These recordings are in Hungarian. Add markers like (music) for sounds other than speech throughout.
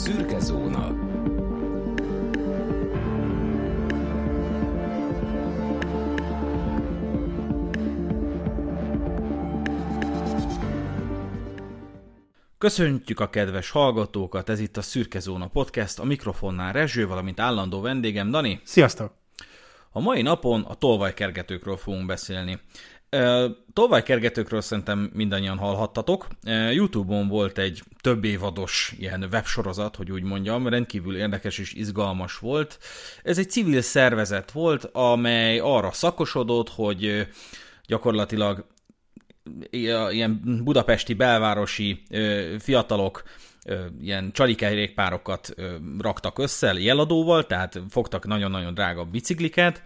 Szürke zóna. Köszöntjük a kedves hallgatókat, ez itt a Szürke Zóna Podcast, a mikrofonnál Rezső, valamint állandó vendégem Dani. Sziasztok! A mai napon a tolvajkergetőkről fogunk beszélni. Tolvajkergetőkről szerintem mindannyian hallhattatok. Youtube-on volt egy több évados ilyen websorozat, hogy úgy mondjam, rendkívül érdekes és izgalmas volt. Ez egy civil szervezet volt, amely arra szakosodott, hogy gyakorlatilag ilyen budapesti belvárosi fiatalok ilyen csalikerékpárokat raktak össze jeladóval, tehát fogtak nagyon-nagyon drága bicikliket,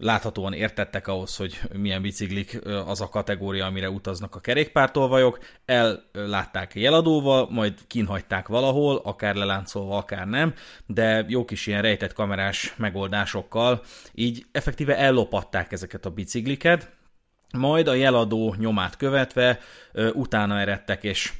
láthatóan értettek ahhoz, hogy milyen biciklik az a kategória, amire utaznak a kerékpártolvajok, ellátták jeladóval, majd kinhagyták valahol, akár leláncolva, akár nem, de jó kis ilyen rejtett kamerás megoldásokkal, így effektíve ellopatták ezeket a bicikliket, majd a jeladó nyomát követve utána eredtek és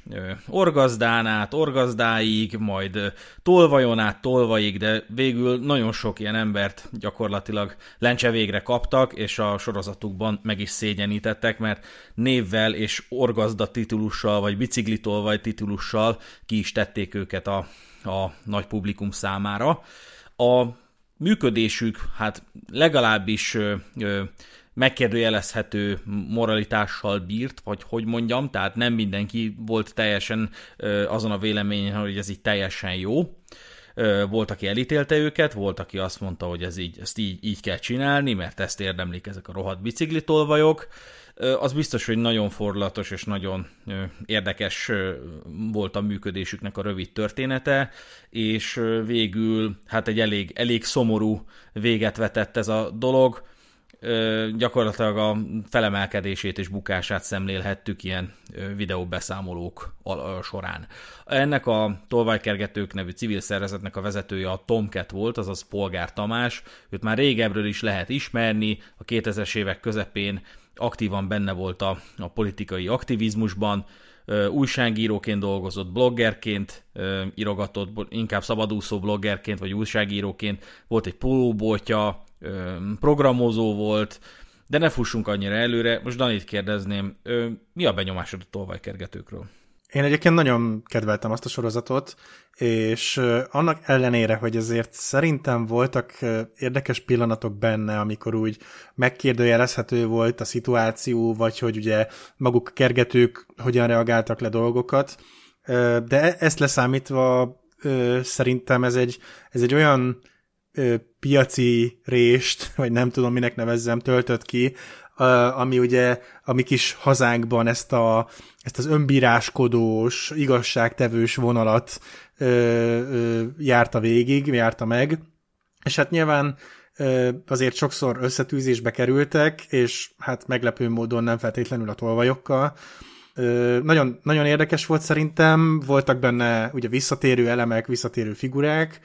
orgazdán át, orgazdáig, majd tolvajon át, tolvaig, de végül nagyon sok ilyen embert gyakorlatilag lencse végre kaptak, és a sorozatukban meg is szégyenítettek, mert névvel és orgazda titulussal, vagy biciklitolvaj titulussal ki is tették őket a, a nagy publikum számára. A működésük, hát legalábbis ö, ö, megkérdőjelezhető moralitással bírt, vagy hogy mondjam, tehát nem mindenki volt teljesen azon a véleményen, hogy ez így teljesen jó. Volt, aki elítélte őket, volt, aki azt mondta, hogy ez így, ezt így, így kell csinálni, mert ezt érdemlik ezek a rohadt biciklitolvajok. Az biztos, hogy nagyon forlatos és nagyon érdekes volt a működésüknek a rövid története, és végül hát egy elég, elég szomorú véget vetett ez a dolog gyakorlatilag a felemelkedését és bukását szemlélhettük ilyen videóbeszámolók során. Ennek a Tolvajkergetők nevű civil szervezetnek a vezetője a Tomcat volt, azaz Polgár Tamás, őt már régebről is lehet ismerni, a 2000-es évek közepén aktívan benne volt a, a politikai aktivizmusban, újságíróként dolgozott, bloggerként írogatott, inkább szabadúszó bloggerként vagy újságíróként, volt egy pólóboltja, programozó volt, de ne fussunk annyira előre. Most Danit kérdezném, mi a benyomásod a tolvajkergetőkről? Én egyébként nagyon kedveltem azt a sorozatot, és annak ellenére, hogy azért szerintem voltak érdekes pillanatok benne, amikor úgy megkérdőjelezhető volt a szituáció, vagy hogy ugye maguk kergetők hogyan reagáltak le dolgokat, de ezt leszámítva szerintem ez egy, ez egy olyan piaci rést, (laughs) vagy nem tudom minek nevezzem, töltött ki, ami ugye a mi kis hazánkban ezt, a, ezt az önbíráskodós, igazságtevős vonalat ö, ö, járta végig, járta meg, és hát nyilván ö, azért sokszor összetűzésbe kerültek, és hát meglepő módon nem feltétlenül a tolvajokkal. Ö, nagyon, nagyon érdekes volt szerintem, voltak benne ugye visszatérő elemek, visszatérő figurák,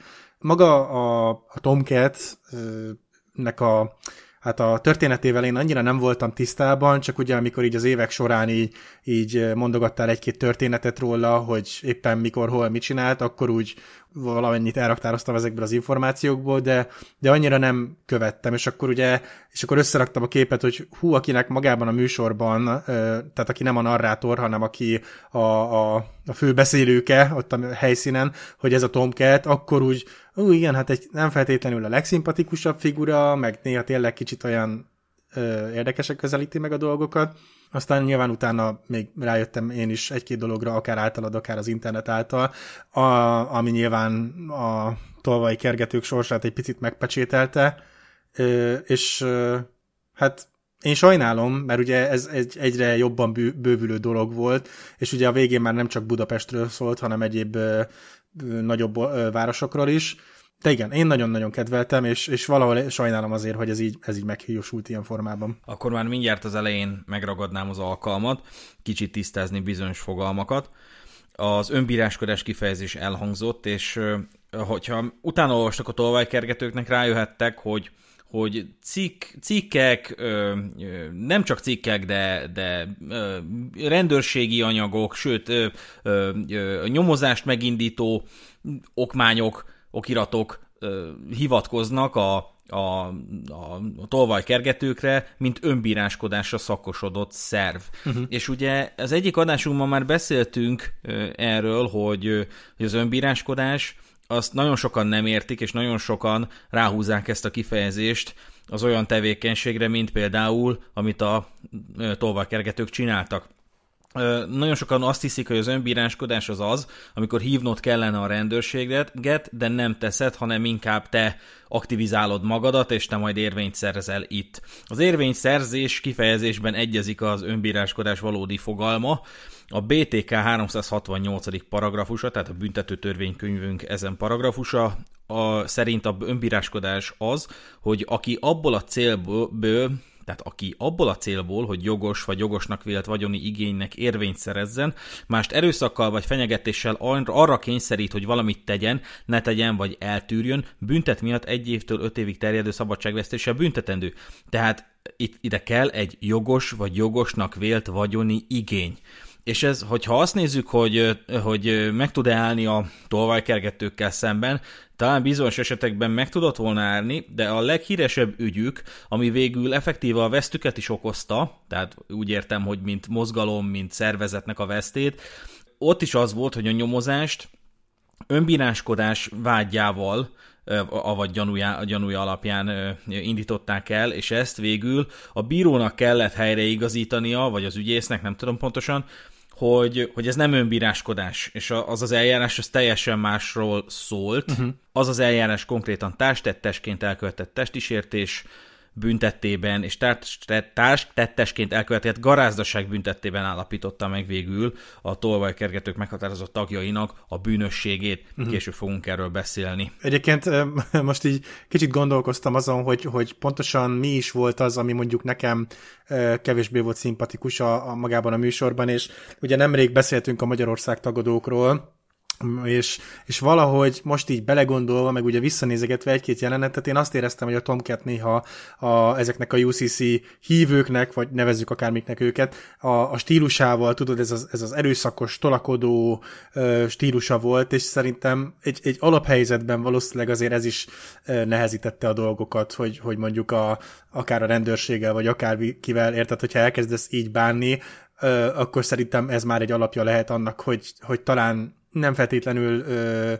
maga a, a Tomcat-nek a hát a történetével én annyira nem voltam tisztában, csak ugye amikor így az évek során így, így mondogattál egy-két történetet róla, hogy éppen mikor, hol, mit csinált, akkor úgy valamennyit elraktároztam ezekből az információkból, de, de annyira nem követtem, és akkor ugye, és akkor összeraktam a képet, hogy hú, akinek magában a műsorban, tehát aki nem a narrátor, hanem aki a, a, a fő beszélőke ott a helyszínen, hogy ez a Tomcat, akkor úgy, ú, igen, hát egy nem feltétlenül a legszimpatikusabb figura, meg néha tényleg kicsit olyan érdekesek közelíti meg a dolgokat. Aztán nyilván utána még rájöttem én is egy-két dologra, akár általad, akár az internet által, a, ami nyilván a tolvai kergetők sorsát egy picit megpecsételte, és hát én sajnálom, mert ugye ez egy egyre jobban bővülő dolog volt, és ugye a végén már nem csak Budapestről szólt, hanem egyéb nagyobb városokról is, de igen, én nagyon-nagyon kedveltem, és, és valahol sajnálom azért, hogy ez így, ez így meghiúsult ilyen formában. Akkor már mindjárt az elején megragadnám az alkalmat, kicsit tisztázni bizonyos fogalmakat. Az önbíráskodás kifejezés elhangzott, és hogyha utána olvastak a tolvajkergetőknek, rájöhettek, hogy hogy cikk, cikkek, nem csak cikkek, de, de rendőrségi anyagok, sőt, nyomozást megindító okmányok, okiratok hivatkoznak a a, a, a tolvajkergetőkre, mint önbíráskodásra szakosodott szerv. Uh-huh. És ugye az egyik adásunkban már beszéltünk erről, hogy, hogy az önbíráskodás azt nagyon sokan nem értik, és nagyon sokan ráhúzzák ezt a kifejezést az olyan tevékenységre, mint például, amit a tolvajkergetők csináltak. Nagyon sokan azt hiszik, hogy az önbíráskodás az az, amikor hívnod kellene a rendőrséget, de nem teszed, hanem inkább te aktivizálod magadat, és te majd érvényt szerzel itt. Az érvényszerzés kifejezésben egyezik az önbíráskodás valódi fogalma. A BTK 368. paragrafusa, tehát a büntető törvénykönyvünk ezen paragrafusa, a, szerint a önbíráskodás az, hogy aki abból a célból tehát aki abból a célból, hogy jogos vagy jogosnak vélt vagyoni igénynek érvényt szerezzen, mást erőszakkal vagy fenyegetéssel arra kényszerít, hogy valamit tegyen, ne tegyen vagy eltűrjön, büntet miatt egy évtől öt évig terjedő szabadságvesztéssel büntetendő. Tehát itt ide kell egy jogos vagy jogosnak vélt vagyoni igény. És ez, hogyha azt nézzük, hogy, hogy meg tud-e állni a tolvajkergetőkkel szemben, talán bizonyos esetekben meg tudott volna állni, de a leghíresebb ügyük, ami végül effektíve a vesztüket is okozta, tehát úgy értem, hogy mint mozgalom, mint szervezetnek a vesztét, ott is az volt, hogy a nyomozást önbíráskodás vágyával avagy gyanúja, gyanúja alapján indították el, és ezt végül a bírónak kellett helyreigazítania, vagy az ügyésznek, nem tudom pontosan, hogy, hogy ez nem önbíráskodás, és az az eljárás az teljesen másról szólt. Uh-huh. Az az eljárás konkrétan társtettesként elkövetett testisértés, büntettében és társ tettesként elkövetett garázdaság büntettében állapította meg végül a tolvajkergetők meghatározott tagjainak a bűnösségét. Uh-huh. Később fogunk erről beszélni. Egyébként (laughs) most így kicsit gondolkoztam azon, hogy, hogy pontosan mi is volt az, ami mondjuk nekem kevésbé volt szimpatikus a, a magában a műsorban, és ugye nemrég beszéltünk a Magyarország tagadókról, és, és valahogy most így belegondolva, meg ugye visszanézegetve egy-két jelenetet, én azt éreztem, hogy a Tomcat néha a, ezeknek a UCC hívőknek, vagy nevezzük akármiknek őket, a, a stílusával, tudod, ez az, ez az erőszakos, tolakodó ö, stílusa volt, és szerintem egy, egy alaphelyzetben valószínűleg azért ez is ö, nehezítette a dolgokat, hogy, hogy mondjuk a, akár a rendőrséggel, vagy akár kivel, érted, hogyha elkezdesz így bánni, akkor szerintem ez már egy alapja lehet annak, hogy, hogy talán nem feltétlenül ö,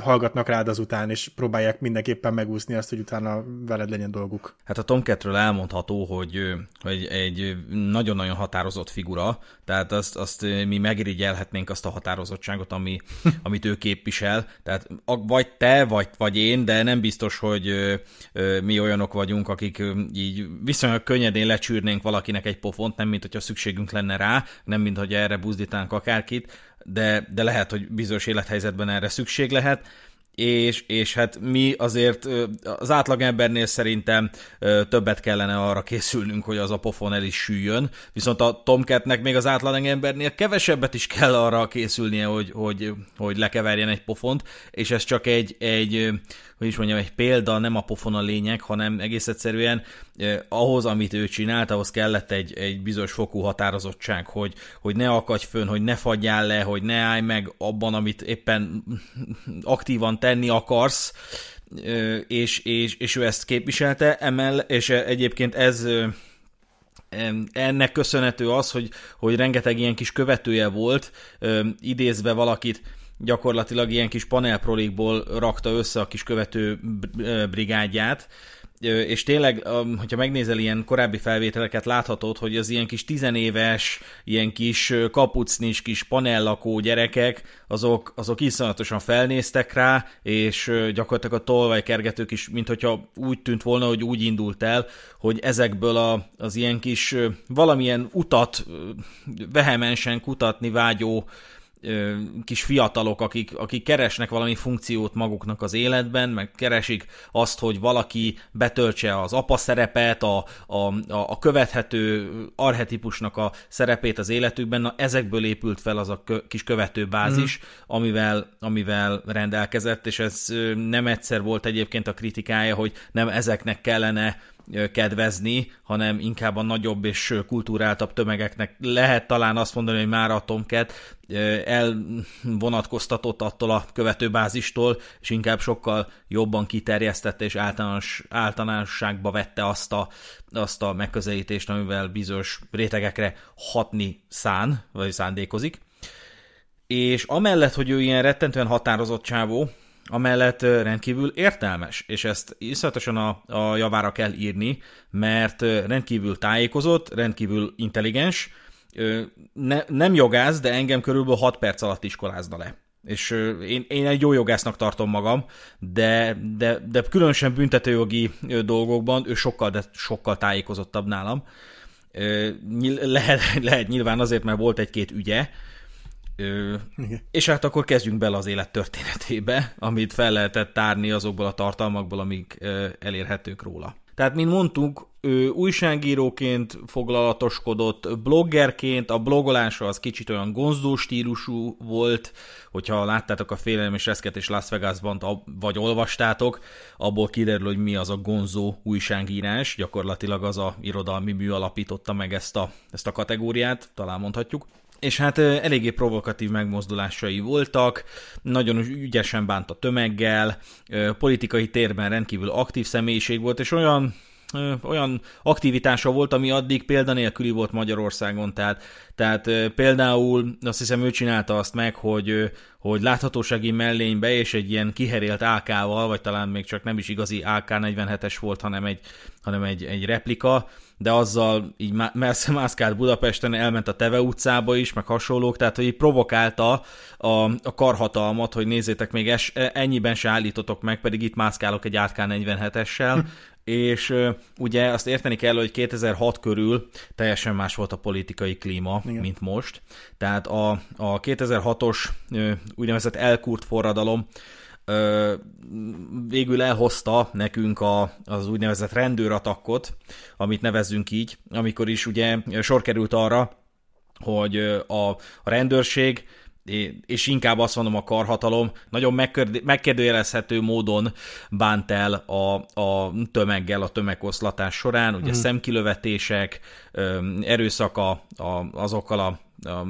hallgatnak rád azután, és próbálják mindenképpen megúszni azt, hogy utána veled legyen dolguk. Hát a Tomcatről elmondható, hogy, hogy egy nagyon-nagyon határozott figura, tehát azt, azt mi megirigyelhetnénk azt a határozottságot, ami, (laughs) amit ő képvisel, tehát vagy te, vagy, vagy én, de nem biztos, hogy mi olyanok vagyunk, akik így viszonylag könnyedén lecsűrnénk valakinek egy pofont, nem mint hogyha szükségünk lenne rá, nem mint hogy erre buzdítánk akárkit, de, de lehet, hogy bizonyos élethelyzetben erre szükség lehet, és, és hát mi azért az átlagembernél szerintem többet kellene arra készülnünk, hogy az a pofon el is süljön, viszont a Tomcatnek még az átlagembernél kevesebbet is kell arra készülnie, hogy, hogy, hogy lekeverjen egy pofont, és ez csak egy, egy hogy is mondjam, egy példa, nem a pofon a lényeg, hanem egész egyszerűen eh, ahhoz, amit ő csinált, ahhoz kellett egy, egy bizonyos fokú határozottság, hogy, hogy ne akadj fönn, hogy ne fagyjál le, hogy ne állj meg abban, amit éppen aktívan tenni akarsz, és, és, és ő ezt képviselte, emel, és egyébként ez ennek köszönhető az, hogy, hogy rengeteg ilyen kis követője volt, idézve valakit, gyakorlatilag ilyen kis panelprolikból rakta össze a kis követő brigádját, és tényleg, hogyha megnézel ilyen korábbi felvételeket, láthatod, hogy az ilyen kis tizenéves, ilyen kis kapucnis, kis panellakó gyerekek, azok, azok iszonyatosan felnéztek rá, és gyakorlatilag a tolvajkergetők is, mint hogyha úgy tűnt volna, hogy úgy indult el, hogy ezekből a, az ilyen kis valamilyen utat vehemensen kutatni vágyó kis fiatalok, akik, akik keresnek valami funkciót maguknak az életben, meg keresik azt, hogy valaki betöltse az apa szerepet, a, a, a követhető arhetipusnak a szerepét az életükben, na ezekből épült fel az a kis követőbázis, mm. amivel, amivel rendelkezett, és ez nem egyszer volt egyébként a kritikája, hogy nem ezeknek kellene kedvezni, hanem inkább a nagyobb és kultúráltabb tömegeknek lehet talán azt mondani, hogy már a Tomcat elvonatkoztatott attól a követőbázistól, és inkább sokkal jobban kiterjesztette és általános, általánosságba vette azt a, azt a megközelítést, amivel bizonyos rétegekre hatni szán, vagy szándékozik. És amellett, hogy ő ilyen rettentően határozott csávó, amellett rendkívül értelmes, és ezt iszonyatosan a, a javára kell írni, mert rendkívül tájékozott, rendkívül intelligens, ne, nem jogász, de engem körülbelül 6 perc alatt iskolázna le. És én, én egy jó jogásznak tartom magam, de, de, de különösen büntetőjogi dolgokban ő sokkal, de sokkal tájékozottabb nálam. Lehet, (laughs) lehet nyilván azért, mert volt egy-két ügye, Ö, és hát akkor kezdjünk bele az élet történetébe, amit fel lehetett tárni azokból a tartalmakból, amik ö, elérhetők róla. Tehát, mint mondtuk, ő újságíróként foglalatoskodott, bloggerként, a blogolása az kicsit olyan gonzó stílusú volt, hogyha láttátok a Félelem és Reszket és Las Vegasban, vagy olvastátok, abból kiderül, hogy mi az a gonzó újságírás, gyakorlatilag az a irodalmi mű alapította meg ezt a, ezt a kategóriát, talán mondhatjuk és hát eléggé provokatív megmozdulásai voltak, nagyon ügyesen bánt a tömeggel, politikai térben rendkívül aktív személyiség volt, és olyan olyan aktivitása volt, ami addig példanélküli volt Magyarországon, tehát, tehát például azt hiszem ő csinálta azt meg, hogy, hogy láthatósági mellénybe és egy ilyen kiherélt AK-val, vagy talán még csak nem is igazi AK-47-es volt, hanem egy, hanem egy, egy replika, de azzal így messze mászkált Budapesten, elment a Teve utcába is, meg hasonlók, tehát hogy így provokálta a, a karhatalmat, hogy nézzétek, még es, ennyiben se állítotok meg, pedig itt mászkálok egy AK-47-essel, (laughs) és ugye azt érteni kell, hogy 2006 körül teljesen más volt a politikai klíma, Igen. mint most. Tehát a, a 2006-os úgynevezett elkurt forradalom végül elhozta nekünk a, az úgynevezett rendőratakot, amit nevezzünk így, amikor is ugye sor került arra, hogy a, a rendőrség és inkább azt mondom a karhatalom, nagyon megkérdőjelezhető módon bánt el a, a tömeggel a tömegoszlatás során, ugye mm. szemkilövetések, erőszak a, a, azokkal a a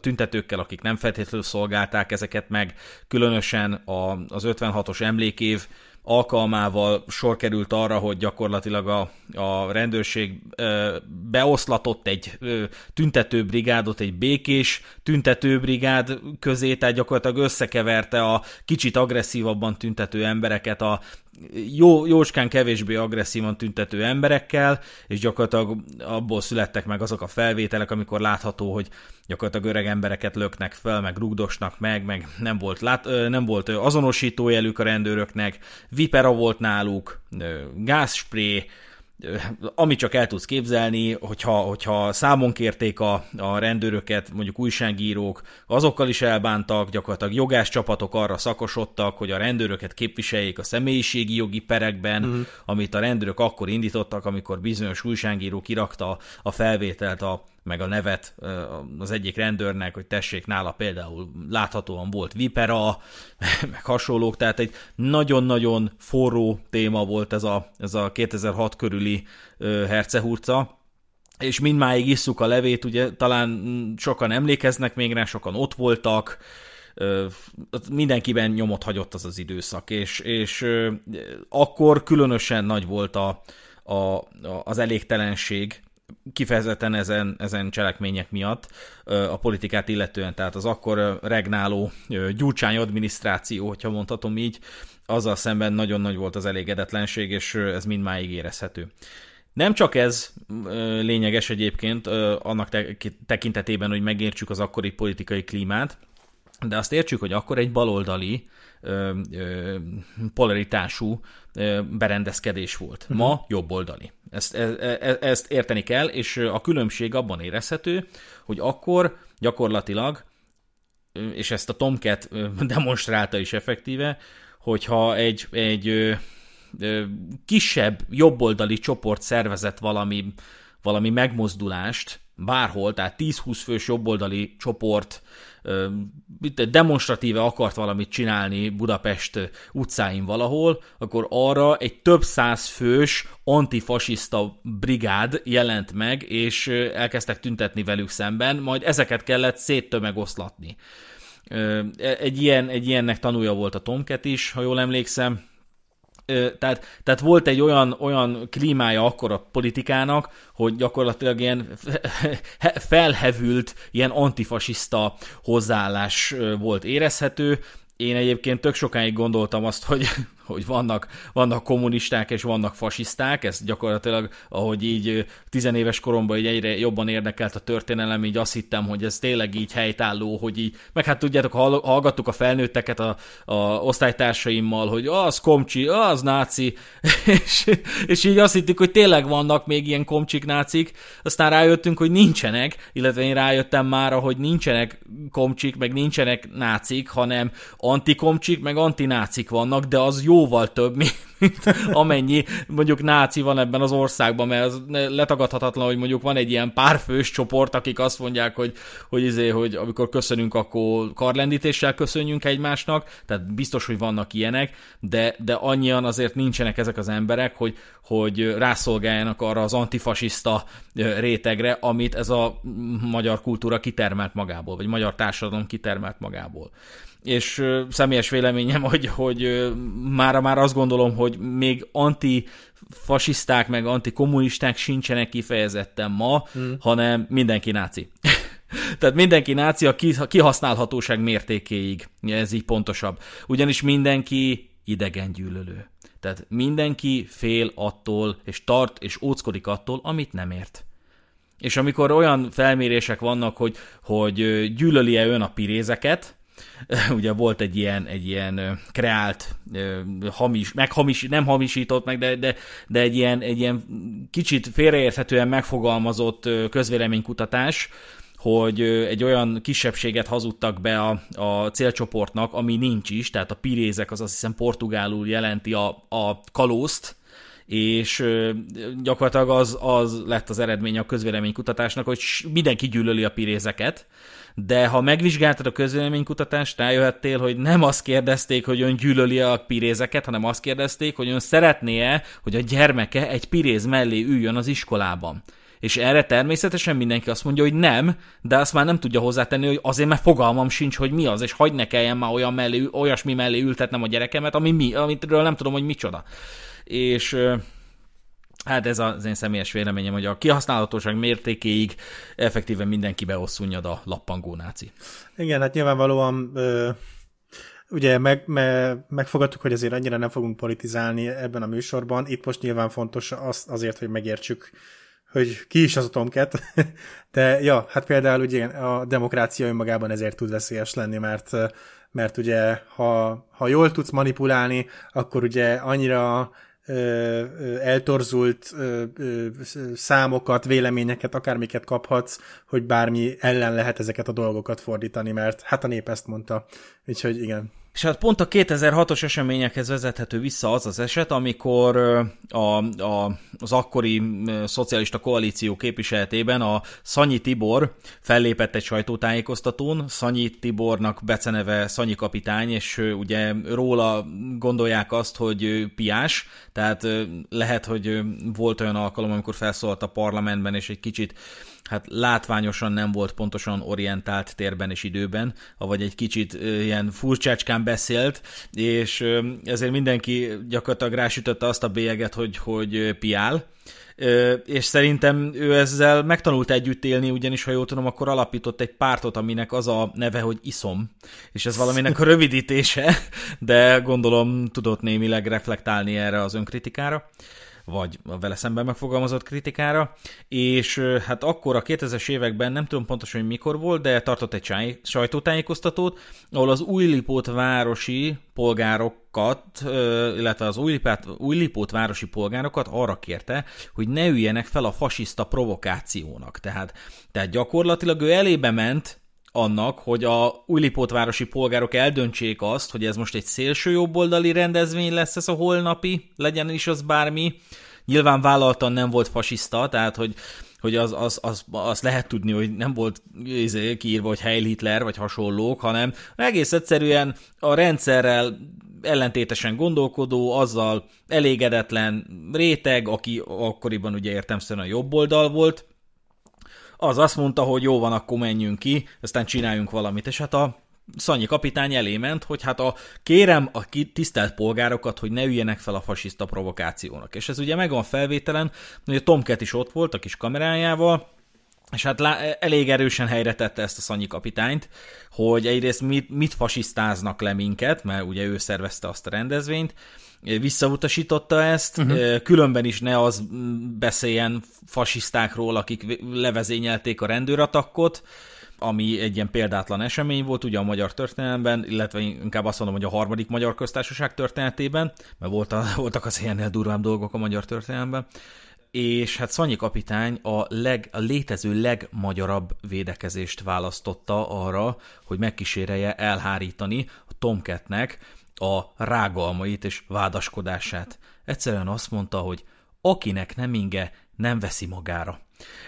tüntetőkkel, akik nem feltétlenül szolgálták ezeket meg, különösen a, az 56-os emlékév alkalmával sor került arra, hogy gyakorlatilag a, a rendőrség ö, beoszlatott egy ö, tüntetőbrigádot, egy békés tüntetőbrigád közé, tehát gyakorlatilag összekeverte a kicsit agresszívabban tüntető embereket a jó, jócskán kevésbé agresszívan tüntető emberekkel, és gyakorlatilag abból születtek meg azok a felvételek, amikor látható, hogy gyakorlatilag öreg embereket löknek fel, meg rugdosnak meg, meg nem volt, lát, nem volt azonosítójelük a rendőröknek, vipera volt náluk, gázspré, amit csak el tudsz képzelni, hogyha, hogyha számon kérték a, a rendőröket, mondjuk újságírók, azokkal is elbántak, gyakorlatilag jogás csapatok arra szakosodtak, hogy a rendőröket képviseljék a személyiségi jogi perekben, uh-huh. amit a rendőrök akkor indítottak, amikor bizonyos újságíró kirakta a felvételt a meg a nevet az egyik rendőrnek, hogy tessék, nála például láthatóan volt vipera, (laughs) meg hasonlók, tehát egy nagyon-nagyon forró téma volt ez a, ez a 2006 körüli hercehurca, és mindmáig isszuk a levét, ugye talán sokan emlékeznek még rá, sokan ott voltak, mindenkiben nyomot hagyott az az időszak, és, és akkor különösen nagy volt a, a, az elégtelenség kifejezetten ezen, ezen cselekmények miatt a politikát illetően, tehát az akkor regnáló gyurcsány adminisztráció, hogyha mondhatom így, azzal szemben nagyon nagy volt az elégedetlenség, és ez mindmáig érezhető. Nem csak ez lényeges egyébként annak tekintetében, hogy megértsük az akkori politikai klímát, de azt értsük, hogy akkor egy baloldali polaritású berendezkedés volt. Ma mhm. jobboldali. Ezt, e, e, e, ezt érteni kell, és a különbség abban érezhető, hogy akkor gyakorlatilag és ezt a Tomcat (laughs) demonstrálta is effektíve, hogyha egy, egy kisebb, jobboldali csoport szervezett valami, valami megmozdulást, bárhol, tehát 10-20 fős jobboldali csoport demonstratíve akart valamit csinálni Budapest utcáin valahol, akkor arra egy több száz fős antifasiszta brigád jelent meg, és elkezdtek tüntetni velük szemben, majd ezeket kellett széttömegoszlatni. Egy, ilyen, egy ilyennek tanulja volt a Tomket is, ha jól emlékszem, tehát, tehát volt egy olyan, olyan klímája akkor a politikának, hogy gyakorlatilag ilyen (laughs) felhevült, ilyen antifasiszta hozzáállás volt érezhető. Én egyébként tök sokáig gondoltam azt, hogy hogy vannak, vannak kommunisták és vannak fasiszták, ez gyakorlatilag, ahogy így tizenéves koromban így egyre jobban érdekelt a történelem, így azt hittem, hogy ez tényleg így helytálló, hogy így, meg hát tudjátok, hallgattuk a felnőtteket a, a osztálytársaimmal, hogy az komcsi, az náci, (laughs) és, és így azt hittük, hogy tényleg vannak még ilyen komcsik nácik, aztán rájöttünk, hogy nincsenek, illetve én rájöttem már, hogy nincsenek komcsik, meg nincsenek nácik, hanem antikomcsik, meg antinácik vannak, de az jó jóval több, mint, amennyi mondjuk náci van ebben az országban, mert az letagadhatatlan, hogy mondjuk van egy ilyen párfős csoport, akik azt mondják, hogy, hogy, izé, hogy amikor köszönünk, akkor karlendítéssel köszönjünk egymásnak, tehát biztos, hogy vannak ilyenek, de, de annyian azért nincsenek ezek az emberek, hogy, hogy rászolgáljanak arra az antifasiszta rétegre, amit ez a magyar kultúra kitermelt magából, vagy magyar társadalom kitermelt magából és személyes véleményem, hogy, hogy már, már azt gondolom, hogy még anti fasiszták meg antikommunisták sincsenek kifejezetten ma, hmm. hanem mindenki náci. (laughs) Tehát mindenki náci a kihasználhatóság mértékéig, ez így pontosabb. Ugyanis mindenki idegen gyűlölő. Tehát mindenki fél attól, és tart, és óckodik attól, amit nem ért. És amikor olyan felmérések vannak, hogy, hogy gyűlöli-e ön a pirézeket, (laughs) ugye volt egy ilyen, egy ilyen kreált, hamis, meghamis, nem hamisított meg, de, de, de egy, ilyen, egy ilyen kicsit félreérthetően megfogalmazott közvéleménykutatás, hogy egy olyan kisebbséget hazudtak be a, a célcsoportnak, ami nincs is, tehát a pirézek az azt hiszem portugálul jelenti a, a kalózt, és gyakorlatilag az, az lett az eredménye a közvéleménykutatásnak, hogy mindenki gyűlöli a pirézeket, de ha megvizsgáltad a közvéleménykutatást, rájöhettél, hogy nem azt kérdezték, hogy ön gyűlöli a pirézeket, hanem azt kérdezték, hogy ön szeretné-e, hogy a gyermeke egy piréz mellé üljön az iskolában. És erre természetesen mindenki azt mondja, hogy nem, de azt már nem tudja hozzátenni, hogy azért, mert fogalmam sincs, hogy mi az, és hagyd ne kelljen már olyan mellé, olyasmi mellé ültetnem a gyerekemet, ami mi, amitről nem tudom, hogy micsoda. És Hát ez az én személyes véleményem, hogy a kihasználhatóság mértékéig effektíven mindenki beosszunjad a lappangó náci. Igen, hát nyilvánvalóan ö, ugye meg, me, megfogadtuk, hogy azért annyira nem fogunk politizálni ebben a műsorban. Itt most nyilván fontos az, azért, hogy megértsük, hogy ki is az a Tomcat. (laughs) De ja, hát például ugye a demokrácia önmagában ezért tud veszélyes lenni, mert mert ugye ha, ha jól tudsz manipulálni, akkor ugye annyira eltorzult számokat, véleményeket, akármiket kaphatsz, hogy bármi ellen lehet ezeket a dolgokat fordítani, mert hát a nép ezt mondta. Úgyhogy igen. És hát pont a 2006-os eseményekhez vezethető vissza az az eset, amikor a, a, az akkori szocialista koalíció képviseletében a Szanyi Tibor fellépett egy sajtótájékoztatón. Szanyi Tibornak beceneve Szanyi kapitány, és ugye róla gondolják azt, hogy piás, tehát lehet, hogy volt olyan alkalom, amikor felszólalt a parlamentben, és egy kicsit hát látványosan nem volt pontosan orientált térben és időben, vagy egy kicsit ilyen furcsácskán beszélt, és ezért mindenki gyakorlatilag rásütötte azt a bélyeget, hogy, hogy piál, és szerintem ő ezzel megtanult együtt élni, ugyanis ha jól tudom, akkor alapított egy pártot, aminek az a neve, hogy iszom, és ez valaminek a rövidítése, de gondolom tudott némileg reflektálni erre az önkritikára vagy a vele szemben megfogalmazott kritikára, és hát akkor a 2000-es években, nem tudom pontosan, hogy mikor volt, de tartott egy sajtótájékoztatót, ahol az Újlipót városi polgárokat, illetve az Újlipát, Újlipót városi polgárokat arra kérte, hogy ne üljenek fel a fasiszta provokációnak. Tehát, tehát gyakorlatilag ő elébe ment annak, hogy a újlipótvárosi polgárok eldöntsék azt, hogy ez most egy szélső jobboldali rendezvény lesz ez a holnapi, legyen is az bármi. Nyilván vállaltan nem volt fasiszta, tehát hogy hogy az, az, az, az lehet tudni, hogy nem volt izé, kiírva, hogy Heil Hitler, vagy hasonlók, hanem egész egyszerűen a rendszerrel ellentétesen gondolkodó, azzal elégedetlen réteg, aki akkoriban ugye értemszerűen a jobb oldal volt, az azt mondta, hogy jó van, akkor menjünk ki, aztán csináljunk valamit. És hát a Szanyi kapitány elé ment, hogy hát a kérem a tisztelt polgárokat, hogy ne üljenek fel a fasiszta provokációnak. És ez ugye megvan felvételen, hogy a Tomcat is ott volt a kis kamerájával, és hát elég erősen helyre tette ezt a Szanyi kapitányt, hogy egyrészt mit, mit fasisztáznak le minket, mert ugye ő szervezte azt a rendezvényt, visszautasította ezt, uh-huh. különben is ne az beszéljen fasisztákról, akik levezényelték a rendőratakkot, ami egy ilyen példátlan esemény volt ugye a magyar történelemben, illetve inkább azt mondom, hogy a harmadik magyar köztársaság történetében, mert (laughs) voltak az ilyennél durvább dolgok a magyar történelemben, és hát Szanyi kapitány a, leg, a létező legmagyarabb védekezést választotta arra, hogy megkísérelje elhárítani a Tomketnek a rágalmait és vádaskodását. Egyszerűen azt mondta, hogy akinek nem inge, nem veszi magára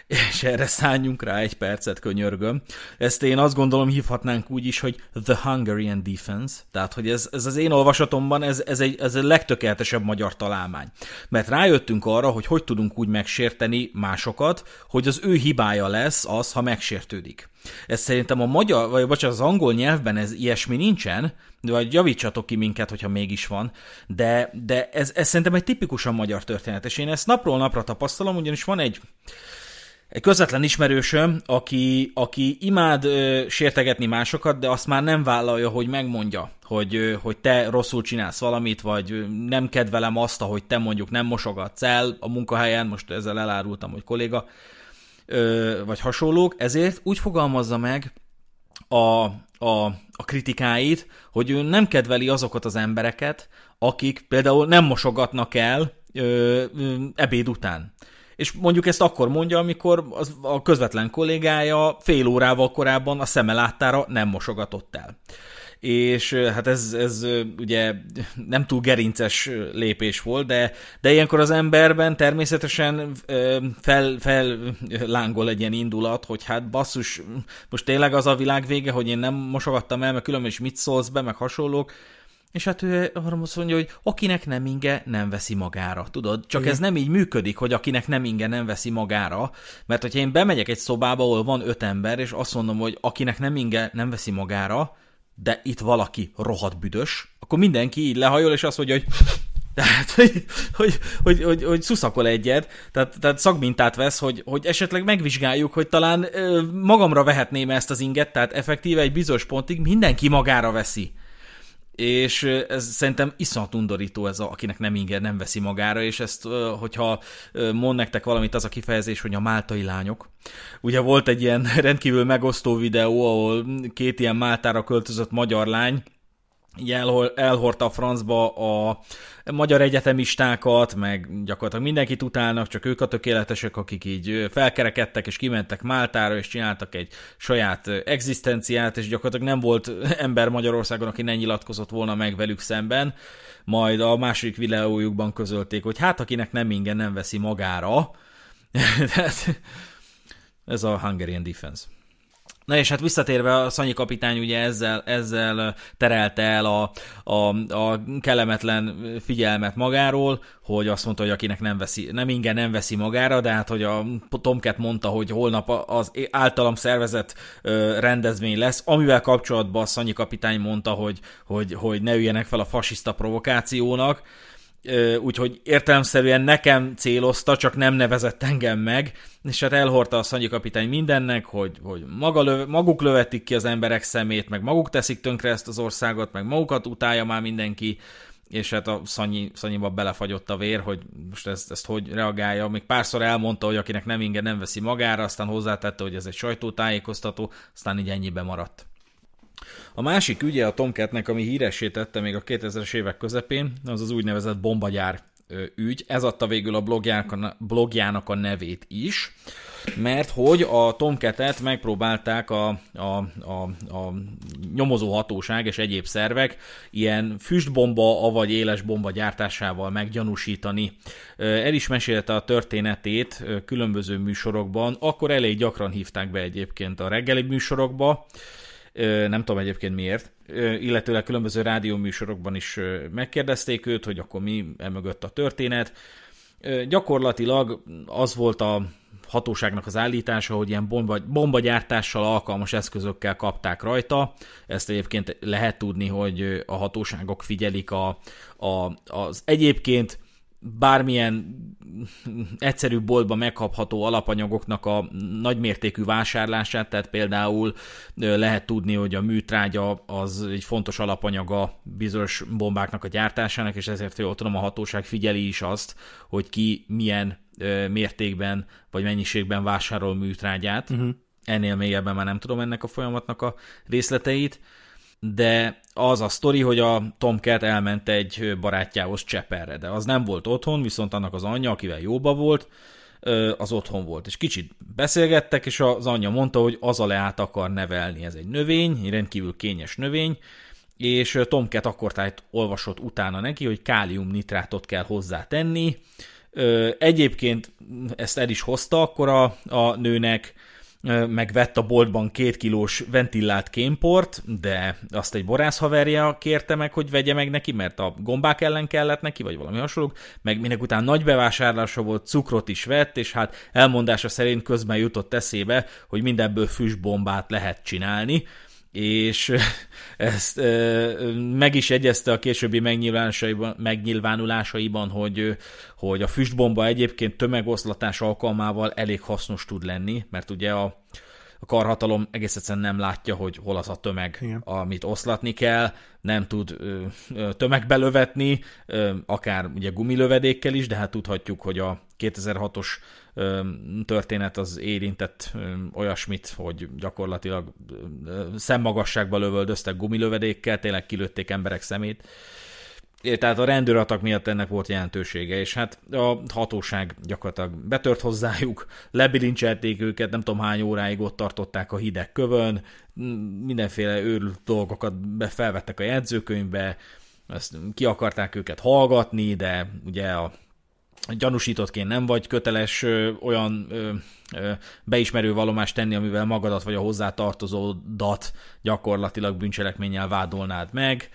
és erre szálljunk rá egy percet, könyörgöm. Ezt én azt gondolom hívhatnánk úgy is, hogy The Hungarian Defense, tehát hogy ez, ez az én olvasatomban ez, ez, egy, ez a legtökéletesebb magyar találmány. Mert rájöttünk arra, hogy hogy tudunk úgy megsérteni másokat, hogy az ő hibája lesz az, ha megsértődik. Ez szerintem a magyar, vagy bocsánat, az angol nyelvben ez ilyesmi nincsen, vagy javítsatok ki minket, hogyha mégis van, de, de ez, ez szerintem egy tipikusan magyar történet, és én ezt napról napra tapasztalom, ugyanis van egy, egy közvetlen ismerősöm, aki, aki imád ö, sértegetni másokat, de azt már nem vállalja, hogy megmondja, hogy, ö, hogy te rosszul csinálsz valamit, vagy nem kedvelem azt, ahogy te mondjuk nem mosogatsz el a munkahelyen, most ezzel elárultam, hogy kolléga, ö, vagy hasonlók, ezért úgy fogalmazza meg a, a, a kritikáit, hogy ő nem kedveli azokat az embereket, akik például nem mosogatnak el ö, ö, ebéd után és mondjuk ezt akkor mondja, amikor az, a közvetlen kollégája fél órával korábban a szeme láttára nem mosogatott el. És hát ez, ez ugye nem túl gerinces lépés volt, de, de ilyenkor az emberben természetesen fel, fel lángol egy ilyen indulat, hogy hát basszus, most tényleg az a világ vége, hogy én nem mosogattam el, mert különben is mit szólsz be, meg hasonlók, és hát ő arra azt mondja, hogy akinek nem inge, nem veszi magára. Tudod? Csak Igen. ez nem így működik, hogy akinek nem inge, nem veszi magára. Mert hogyha én bemegyek egy szobába, ahol van öt ember, és azt mondom, hogy akinek nem inge, nem veszi magára, de itt valaki rohadt büdös, akkor mindenki így lehajol, és azt mondja, hogy (laughs) tehát, hogy, hogy, hogy, hogy, hogy szuszakol egyet, tehát, tehát szagmintát vesz, hogy, hogy esetleg megvizsgáljuk, hogy talán ö, magamra vehetném ezt az inget, tehát effektíve egy bizonyos pontig mindenki magára veszi és ez szerintem iszonyat undorító ez, a, akinek nem inger, nem veszi magára, és ezt, hogyha mond nektek valamit, az a kifejezés, hogy a máltai lányok. Ugye volt egy ilyen (laughs) rendkívül megosztó videó, ahol két ilyen Máltára költözött magyar lány, elhor, elhordta a francba a magyar egyetemistákat, meg gyakorlatilag mindenkit utálnak, csak ők a tökéletesek, akik így felkerekedtek, és kimentek Máltára, és csináltak egy saját egzisztenciát, és gyakorlatilag nem volt ember Magyarországon, aki ne nyilatkozott volna meg velük szemben. Majd a második videójukban közölték, hogy hát akinek nem ingen nem veszi magára. (laughs) ez a Hungarian Defense. Na és hát visszatérve a Szanyi kapitány ugye ezzel, ezzel terelte el a, a, a kellemetlen figyelmet magáról, hogy azt mondta, hogy akinek nem veszi, nem ingyen nem veszi magára, de hát hogy a Tomket mondta, hogy holnap az általam szervezett rendezvény lesz, amivel kapcsolatban a Szanyi kapitány mondta, hogy, hogy, hogy ne üljenek fel a fasiszta provokációnak, úgyhogy értelemszerűen nekem célozta, csak nem nevezett engem meg, és hát elhordta a Szanyi kapitány mindennek, hogy, hogy maga löv, maguk lövetik ki az emberek szemét, meg maguk teszik tönkre ezt az országot, meg magukat utálja már mindenki, és hát a Szanyi, Szanyiba belefagyott a vér, hogy most ezt, ezt hogy reagálja. Még párszor elmondta, hogy akinek nem inge, nem veszi magára, aztán hozzátette, hogy ez egy sajtótájékoztató, aztán így ennyibe maradt. A másik ügye a Tomcatnek, ami híressé tette még a 2000-es évek közepén, az az úgynevezett bombagyár ügy. Ez adta végül a blogjának a, nevét is. mert hogy a Tomcat-et megpróbálták a, a, a, a nyomozó hatóság és egyéb szervek ilyen füstbomba, avagy éles bomba gyártásával meggyanúsítani. El is mesélte a történetét különböző műsorokban, akkor elég gyakran hívták be egyébként a reggeli műsorokba, nem tudom egyébként miért, illetőleg különböző rádióműsorokban is megkérdezték őt, hogy akkor mi emögött a történet. Gyakorlatilag az volt a hatóságnak az állítása, hogy ilyen bomba, bombagyártással alkalmas eszközökkel kapták rajta. Ezt egyébként lehet tudni, hogy a hatóságok figyelik a, a, az egyébként bármilyen egyszerű boltban megkapható alapanyagoknak a nagymértékű vásárlását, tehát például lehet tudni, hogy a műtrágya az egy fontos alapanyaga bizonyos bombáknak a gyártásának, és ezért jól tudom, a hatóság figyeli is azt, hogy ki milyen mértékben vagy mennyiségben vásárol műtrágyát. Uh-huh. Ennél mélyebben már nem tudom ennek a folyamatnak a részleteit de az a sztori, hogy a Tomcat elment egy barátjához Cseperre, de az nem volt otthon, viszont annak az anyja, akivel jóba volt, az otthon volt. És kicsit beszélgettek, és az anyja mondta, hogy az a leát akar nevelni. Ez egy növény, egy rendkívül kényes növény, és Tomcat akkor tájt olvasott utána neki, hogy káliumnitrátot kell hozzátenni. Egyébként ezt el is hozta akkor a, a nőnek, megvett a boltban két kilós ventillált kémport, de azt egy borász haverja kérte meg, hogy vegye meg neki, mert a gombák ellen kellett neki, vagy valami hasonló, meg minek után nagy bevásárlása volt, cukrot is vett, és hát elmondása szerint közben jutott eszébe, hogy mindenből füstbombát lehet csinálni, és ezt meg is egyezte a későbbi megnyilvánulásaiban, megnyilvánulásaiban hogy, hogy a füstbomba egyébként tömegoszlatás alkalmával elég hasznos tud lenni, mert ugye a, a karhatalom egész egyszerűen nem látja, hogy hol az a tömeg, Igen. amit oszlatni kell, nem tud ö, tömegbe lövetni, ö, akár ugye gumilövedékkel is, de hát tudhatjuk, hogy a 2006-os történet az érintett olyasmit, hogy gyakorlatilag szemmagasságba lövöldöztek gumilövedékkel, tényleg kilőtték emberek szemét. Tehát a rendőratak miatt ennek volt jelentősége, és hát a hatóság gyakorlatilag betört hozzájuk, (laughs) lebilincselték őket, nem tudom hány óráig ott tartották a hideg kövön, mindenféle őrült dolgokat felvettek a jegyzőkönyvbe, ezt ki akarták őket hallgatni, de ugye a gyanúsítottként nem vagy köteles olyan ö, ö, beismerő vallomást tenni, amivel magadat vagy a hozzátartozódat gyakorlatilag bűncselekménnyel vádolnád meg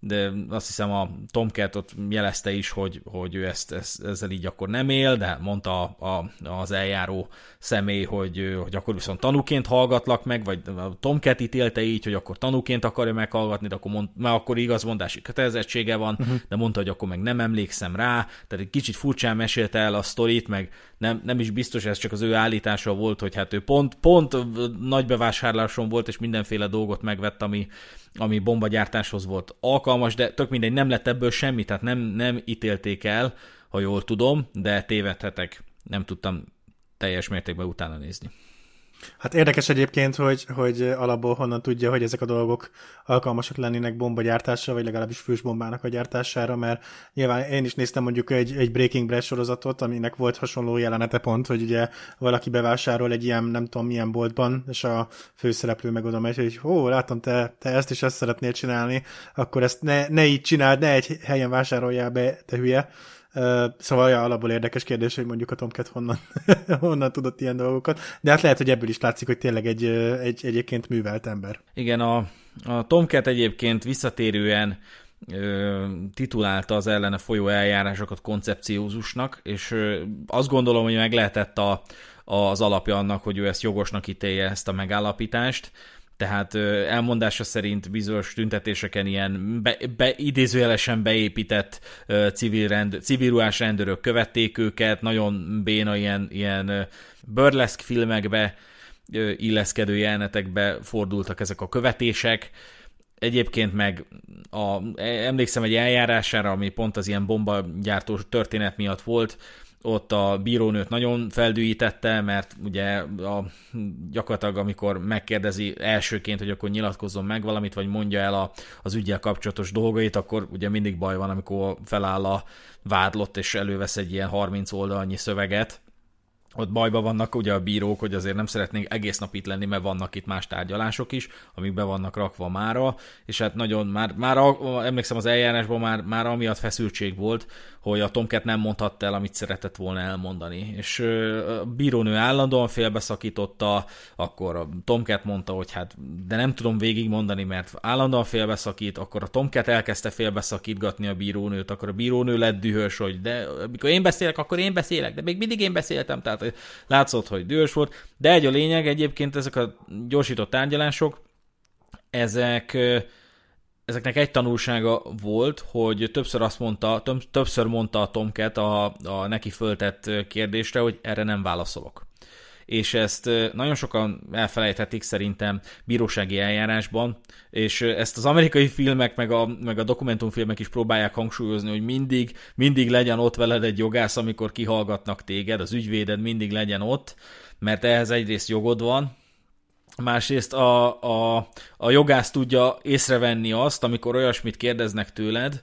de azt hiszem a Tomcat ott jelezte is, hogy, hogy ő ezt, ezt, ezzel így akkor nem él, de mondta a, a, az eljáró személy, hogy, hogy akkor viszont tanúként hallgatlak meg, vagy a Tomcat ítélte így, hogy akkor tanúként akarja meghallgatni, de akkor, mond, mert akkor igazmondási kötelezettsége van, uh-huh. de mondta, hogy akkor meg nem emlékszem rá, tehát egy kicsit furcsán mesélte el a sztorit, meg nem, nem is biztos, ez csak az ő állítása volt, hogy hát ő pont, pont nagy bevásárláson volt, és mindenféle dolgot megvett, ami, ami bombagyártáshoz volt alkalmas, de tök mindegy, nem lett ebből semmi, tehát nem, nem ítélték el, ha jól tudom, de tévedhetek, nem tudtam teljes mértékben utána nézni. Hát érdekes egyébként, hogy, hogy alapból honnan tudja, hogy ezek a dolgok alkalmasak lennének bombagyártásra, vagy legalábbis fősbombának a gyártására, mert nyilván én is néztem mondjuk egy, egy Breaking Bad sorozatot, aminek volt hasonló jelenete pont, hogy ugye valaki bevásárol egy ilyen, nem tudom milyen boltban, és a főszereplő meg oda megy, hogy ó, látom, te, te ezt is ezt szeretnél csinálni, akkor ezt ne, ne így csináld, ne egy helyen vásároljál be, te hülye szóval olyan alapból érdekes kérdés, hogy mondjuk a Tomcat honnan, (laughs) honnan tudott ilyen dolgokat, de hát lehet, hogy ebből is látszik, hogy tényleg egy, egy egyébként művelt ember. Igen, a, a Tomcat egyébként visszatérően titulálta az ellene folyó eljárásokat koncepciózusnak, és azt gondolom, hogy meg lehetett a, az alapja annak, hogy ő ezt jogosnak ítélje ezt a megállapítást, tehát elmondása szerint bizonyos tüntetéseken ilyen be, be, idézőjelesen beépített civil, rend, civil ruhás rendőrök követték őket, nagyon béna ilyen, ilyen burleszk filmekbe illeszkedő jelenetekbe fordultak ezek a követések, Egyébként meg a, emlékszem egy eljárására, ami pont az ilyen bombagyártó történet miatt volt, ott a bírónőt nagyon feldűítette, mert ugye a, gyakorlatilag amikor megkérdezi elsőként, hogy akkor nyilatkozzon meg valamit, vagy mondja el a, az ügyel kapcsolatos dolgait, akkor ugye mindig baj van, amikor feláll a vádlott, és elővesz egy ilyen 30 oldalnyi szöveget, ott bajban vannak ugye a bírók, hogy azért nem szeretnénk egész nap itt lenni, mert vannak itt más tárgyalások is, amik be vannak rakva mára, és hát nagyon már, már emlékszem az eljárásban már, már amiatt feszültség volt, hogy a Tomcat nem mondhatta el, amit szeretett volna elmondani. És a bírónő állandóan félbeszakította, akkor a Tomcat mondta, hogy hát de nem tudom végigmondani, mert állandóan félbeszakít, akkor a Tomcat elkezdte félbeszakítgatni a bírónőt, akkor a bírónő lett dühös, hogy de mikor én beszélek, akkor én beszélek, de még mindig én beszéltem, tehát látszott, hogy dühös volt. De egy a lényeg, egyébként ezek a gyorsított tárgyalások, ezek ezeknek egy tanulsága volt, hogy többször azt mondta, többször mondta a Tomcat a, a neki föltett kérdésre, hogy erre nem válaszolok. És ezt nagyon sokan elfelejthetik szerintem bírósági eljárásban, és ezt az amerikai filmek, meg a, meg a dokumentumfilmek is próbálják hangsúlyozni, hogy mindig, mindig legyen ott veled egy jogász, amikor kihallgatnak téged, az ügyvéded mindig legyen ott, mert ehhez egyrészt jogod van, Másrészt a, a, a jogász tudja észrevenni azt, amikor olyasmit kérdeznek tőled,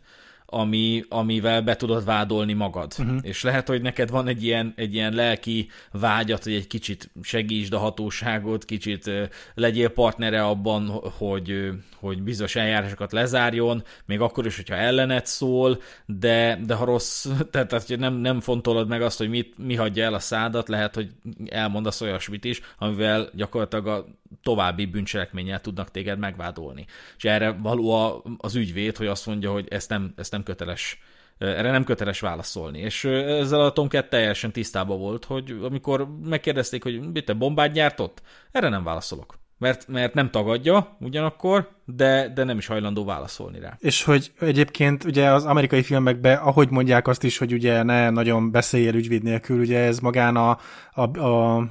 ami, amivel be tudod vádolni magad. Uh-huh. És lehet, hogy neked van egy ilyen, egy ilyen lelki vágyat, hogy egy kicsit segítsd a hatóságot, kicsit legyél partnere abban, hogy, hogy bizonyos eljárásokat lezárjon, még akkor is, hogyha ellenet szól, de, de ha rossz, (laughs) tehát, tehát nem, nem fontolod meg azt, hogy mit, mi hagyja el a szádat, lehet, hogy elmondasz olyasmit is, amivel gyakorlatilag a további bűncselekménnyel tudnak téged megvádolni. És erre való az ügyvéd, hogy azt mondja, hogy ezt nem, ezt nem köteles erre nem köteles válaszolni. És ezzel a Tomcat teljesen tisztában volt, hogy amikor megkérdezték, hogy mit te bombát gyártott, erre nem válaszolok. Mert, mert nem tagadja ugyanakkor, de, de nem is hajlandó válaszolni rá. És hogy egyébként ugye az amerikai filmekben, ahogy mondják azt is, hogy ugye ne nagyon beszéljél ügyvéd nélkül, ugye ez magán a, a, a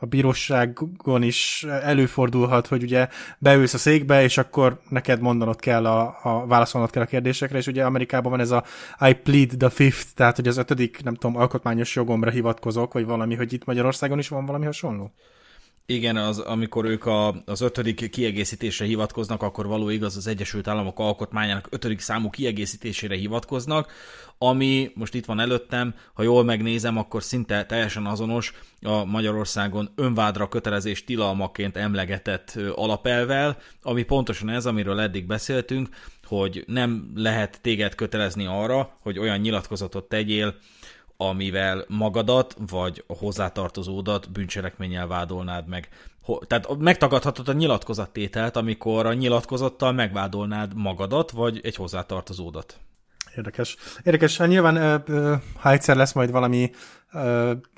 a bíróságon is előfordulhat, hogy ugye beülsz a székbe, és akkor neked mondanod kell, a, a válaszolnod kell a kérdésekre, és ugye Amerikában van ez a I plead the fifth, tehát hogy az ötödik, nem tudom, alkotmányos jogomra hivatkozok, vagy valami, hogy itt Magyarországon is van valami hasonló? Igen, az, amikor ők a, az ötödik kiegészítésre hivatkoznak, akkor való igaz az Egyesült Államok alkotmányának ötödik számú kiegészítésére hivatkoznak, ami most itt van előttem, ha jól megnézem, akkor szinte teljesen azonos a Magyarországon önvádra kötelezés tilalmaként emlegetett alapelvel, ami pontosan ez, amiről eddig beszéltünk, hogy nem lehet téged kötelezni arra, hogy olyan nyilatkozatot tegyél, amivel magadat vagy a hozzátartozódat bűncselekménnyel vádolnád meg. Tehát megtagadhatod a nyilatkozattételt, amikor a nyilatkozattal megvádolnád magadat vagy egy hozzátartozódat. Érdekes. Érdekes, hát nyilván ha egyszer lesz majd valami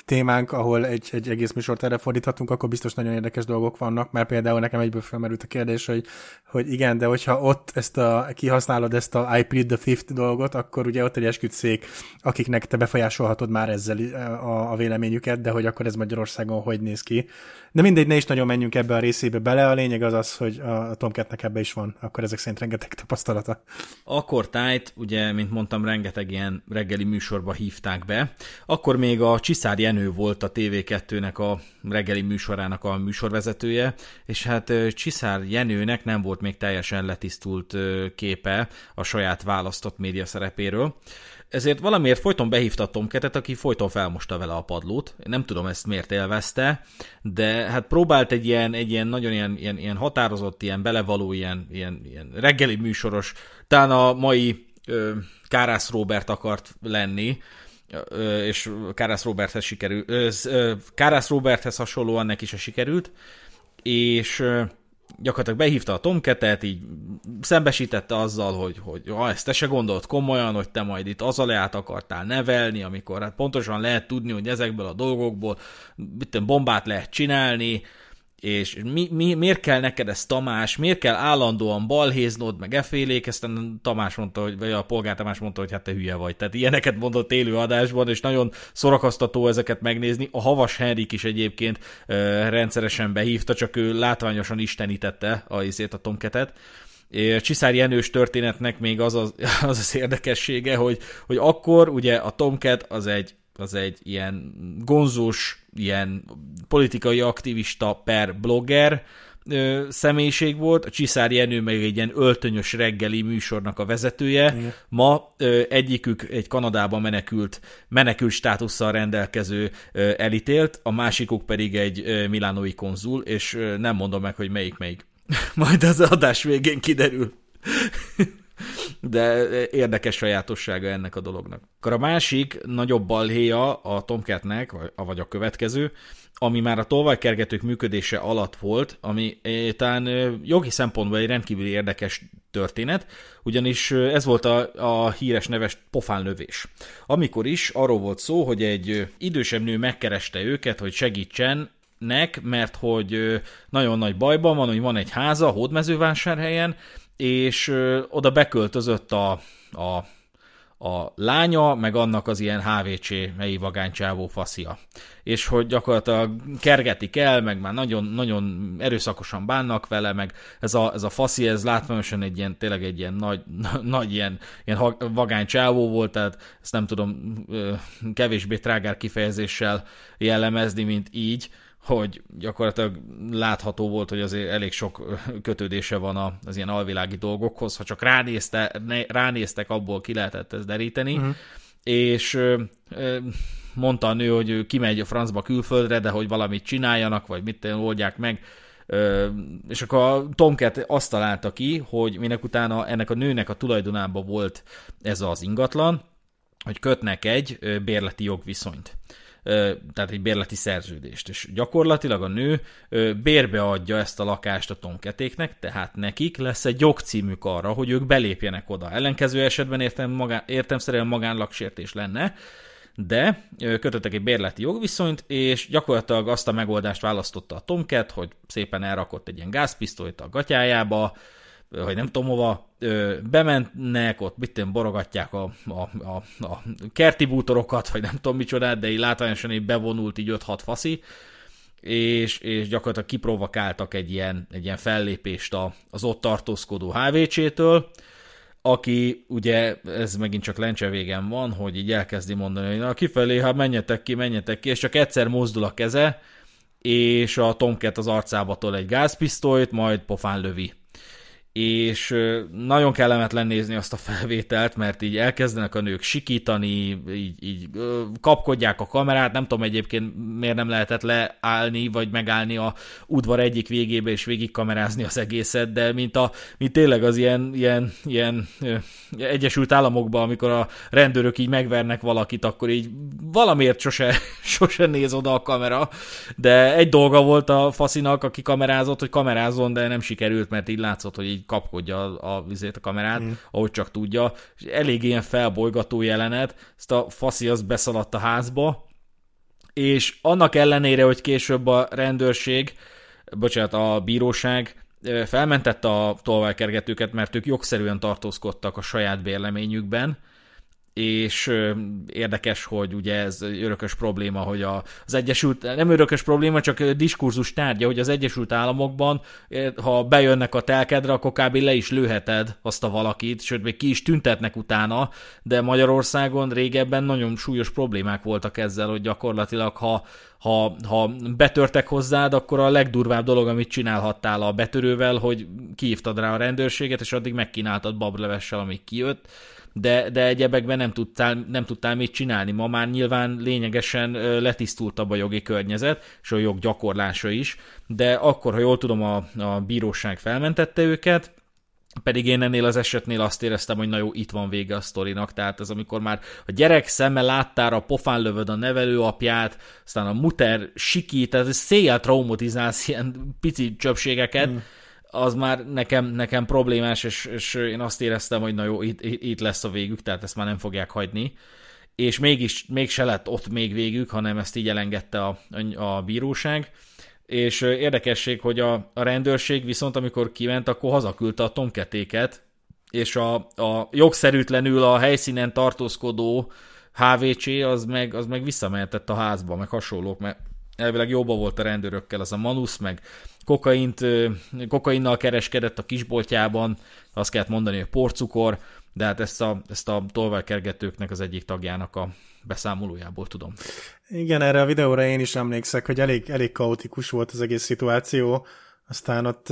témánk, ahol egy, egy egész műsort erre fordíthatunk, akkor biztos nagyon érdekes dolgok vannak, mert például nekem egyből felmerült a kérdés, hogy, hogy igen, de hogyha ott ezt a, kihasználod ezt a I plead the fifth dolgot, akkor ugye ott egy esküdszék, akiknek te befolyásolhatod már ezzel a, a véleményüket, de hogy akkor ez Magyarországon hogy néz ki. De mindegy, ne is nagyon menjünk ebbe a részébe bele, a lényeg az az, hogy a Tomcatnek ebbe is van, akkor ezek szerint rengeteg tapasztalata. Akkor tájt, ugye, mint mondtam, rengeteg ilyen reggeli műsorba hívták be, akkor még a Csiszár Jenő volt a TV2-nek a reggeli műsorának a műsorvezetője, és hát Csiszár Jenőnek nem volt még teljesen letisztult képe a saját választott média szerepéről. Ezért valamiért folyton behívta a Tomketet, aki folyton felmosta vele a padlót. Nem tudom ezt miért élvezte, de hát próbált egy ilyen, egy ilyen nagyon ilyen, ilyen, ilyen határozott, ilyen belevaló, ilyen, ilyen, ilyen reggeli műsoros, talán a mai ö, Kárász Robert akart lenni, és Kárász Roberthez sikerült, Kárász Roberthez hasonlóan neki is sikerült, és gyakorlatilag behívta a Tomketet, így szembesítette azzal, hogy, hogy ha ezt te se gondolt komolyan, hogy te majd itt az alá akartál nevelni, amikor hát pontosan lehet tudni, hogy ezekből a dolgokból bombát lehet csinálni, és mi, mi, miért kell neked ez Tamás, miért kell állandóan balhéznod, meg efélék, aztán Tamás mondta, hogy, vagy a polgár Tamás mondta, hogy hát te hülye vagy. Tehát ilyeneket mondott élő adásban, és nagyon szórakoztató ezeket megnézni. A Havas Henrik is egyébként ö, rendszeresen behívta, csak ő látványosan istenítette a izét, a Tomketet. Csiszár Jenős történetnek még az az, (laughs) az, az érdekessége, hogy, hogy akkor ugye a Tomcat az egy az egy ilyen gonzós, ilyen politikai aktivista per blogger, ö, személyiség volt, a Csiszár Jenő meg egy ilyen öltönyös reggeli műsornak a vezetője. Igen. Ma ö, egyikük egy Kanadába menekült, menekült státusszal rendelkező ö, elítélt, a másikuk pedig egy ö, milánói konzul, és ö, nem mondom meg, hogy melyik melyik. (laughs) Majd az adás végén kiderül. De érdekes sajátossága ennek a dolognak. Akkor a másik nagyobb balhéja a Tomcatnek, vagy a következő, ami már a tolvajkergetők működése alatt volt, ami talán jogi szempontból egy rendkívül érdekes történet, ugyanis ez volt a, a híres neves pofánlövés. Amikor is arról volt szó, hogy egy idősebb nő megkereste őket, hogy segítsen nek, mert hogy nagyon nagy bajban van, hogy van egy háza hódmezővásárhelyen, és oda beköltözött a, a, a lánya, meg annak az ilyen HVC helyi vagánycsávó faszia. És hogy gyakorlatilag kergetik el, meg már nagyon, nagyon erőszakosan bánnak vele, meg ez a, ez a faszi, ez látványosan egy ilyen, tényleg egy ilyen nagy, (laughs) nagy ilyen, ilyen vagánycsávó volt, tehát ezt nem tudom kevésbé trágár kifejezéssel jellemezni, mint így, hogy gyakorlatilag látható volt, hogy azért elég sok kötődése van az ilyen alvilági dolgokhoz, ha csak ránézte, ránéztek, abból ki lehetett ezt deríteni, uh-huh. és mondta a nő, hogy ő kimegy a francba külföldre, de hogy valamit csináljanak, vagy mit oldják meg, és akkor a Tomcat azt találta ki, hogy minek utána ennek a nőnek a tulajdonában volt ez az ingatlan, hogy kötnek egy bérleti jogviszonyt tehát egy bérleti szerződést. És gyakorlatilag a nő bérbe adja ezt a lakást a tomketéknek, tehát nekik lesz egy jogcímük arra, hogy ők belépjenek oda. Ellenkező esetben értem, magán, értem szerint magánlaksértés lenne, de kötöttek egy bérleti jogviszonyt, és gyakorlatilag azt a megoldást választotta a Tomcat, hogy szépen elrakott egy ilyen gázpisztolyt a gatyájába, hogy nem tudom hova, bemennek, ott mit tudom, borogatják a, a, a, a kerti bútorokat, vagy nem tudom micsodát, de így látványosan így bevonult így 5-6 faszi, és, és gyakorlatilag kiprovokáltak egy ilyen, egy ilyen fellépést az ott tartózkodó HVC-től, aki ugye, ez megint csak lencse végen van, hogy így elkezdi mondani, hogy na kifelé, hát menjetek ki, menjetek ki, és csak egyszer mozdul a keze, és a Tomcat az arcába tol egy gázpisztolyt, majd pofán lövi és nagyon kellemetlen nézni azt a felvételt, mert így elkezdenek a nők sikítani, így, így kapkodják a kamerát, nem tudom egyébként miért nem lehetett leállni, vagy megállni a udvar egyik végébe, és végig kamerázni az egészet, de mint, a, mint tényleg az ilyen, ilyen, ilyen Egyesült Államokban, amikor a rendőrök így megvernek valakit, akkor így valamiért sose, (laughs) sose néz oda a kamera, de egy dolga volt a faszinak, aki kamerázott, hogy kamerázon, de nem sikerült, mert így látszott, hogy így kapkodja a, a, a kamerát, mm. ahogy csak tudja. És elég ilyen felbolygató jelenet, ezt a faszi az beszaladt a házba, és annak ellenére, hogy később a rendőrség, bocsánat, a bíróság felmentette a tolvajkergetőket, mert ők jogszerűen tartózkodtak a saját bérleményükben, és érdekes, hogy ugye ez örökös probléma, hogy az Egyesült, nem örökös probléma, csak diskurzus tárgya, hogy az Egyesült Államokban, ha bejönnek a telkedre, akkor kb. le is lőheted azt a valakit, sőt, még ki is tüntetnek utána, de Magyarországon régebben nagyon súlyos problémák voltak ezzel, hogy gyakorlatilag ha, ha, ha betörtek hozzád, akkor a legdurvább dolog, amit csinálhattál a betörővel, hogy kiívtad rá a rendőrséget, és addig megkínáltad bablevessel, amíg kijött, de, de egyebekben nem tudtál, nem tudtál mit csinálni. Ma már nyilván lényegesen letisztultabb a jogi környezet, és a jog gyakorlása is, de akkor, ha jól tudom, a, a bíróság felmentette őket, pedig én ennél az esetnél azt éreztem, hogy na jó, itt van vége a sztorinak, tehát ez amikor már a gyerek szeme láttára pofán lövöd a nevelőapját, aztán a muter sikít, tehát széjjel traumatizálsz ilyen pici csöpségeket, mm az már nekem, nekem problémás, és, és én azt éreztem, hogy na jó, itt, itt lesz a végük, tehát ezt már nem fogják hagyni. És mégis, mégse lett ott még végük, hanem ezt így elengedte a, a bíróság. És érdekesség, hogy a, a rendőrség viszont amikor kiment, akkor hazaküldte a tomketéket, és a, a jogszerűtlenül a helyszínen tartózkodó HVC az meg, az meg visszamehetett a házba, meg hasonlók, mert elvileg jobban volt a rendőrökkel, az a Manus, meg kokaint, kokainnal kereskedett a kisboltjában, azt kellett mondani, hogy porcukor, de hát ezt a, ezt a tolvajkergetőknek az egyik tagjának a beszámolójából tudom. Igen, erre a videóra én is emlékszek, hogy elég, elég kaotikus volt az egész szituáció. aztán ott,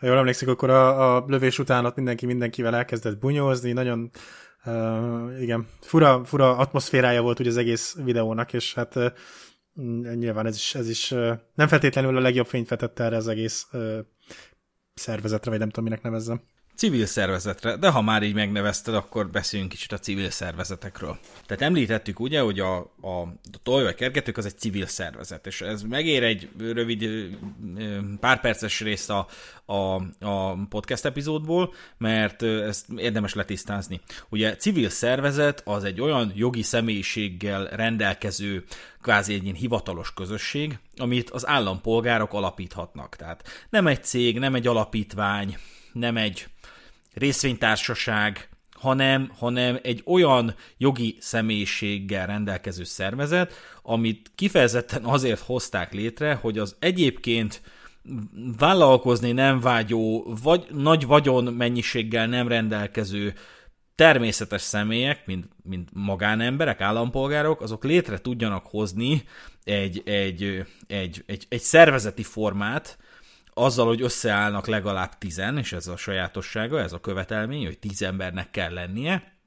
ha jól emlékszik, akkor a, a lövés után ott mindenki mindenkivel elkezdett bunyózni, nagyon uh, igen, fura, fura atmoszférája volt ugye az egész videónak, és hát uh, nyilván ez is, ez is nem feltétlenül a legjobb fényt vetette erre az egész szervezetre, vagy nem tudom, minek nevezzem civil szervezetre, de ha már így megnevezted, akkor beszéljünk kicsit a civil szervezetekről. Tehát említettük ugye, hogy a, a, a tolvaj kergetők az egy civil szervezet, és ez megér egy rövid pár perces részt a, a, a podcast epizódból, mert ezt érdemes letisztázni. Ugye civil szervezet az egy olyan jogi személyiséggel rendelkező kvázi egy ilyen hivatalos közösség, amit az állampolgárok alapíthatnak. Tehát nem egy cég, nem egy alapítvány, nem egy részvénytársaság, hanem, hanem egy olyan jogi személyiséggel rendelkező szervezet, amit kifejezetten azért hozták létre, hogy az egyébként vállalkozni nem vágyó, vagy nagy vagyon mennyiséggel nem rendelkező természetes személyek, mint, mint magánemberek, állampolgárok, azok létre tudjanak hozni egy, egy, egy, egy, egy szervezeti formát, azzal, hogy összeállnak legalább tizen, és ez a sajátossága, ez a követelmény, hogy tíz embernek kell lennie,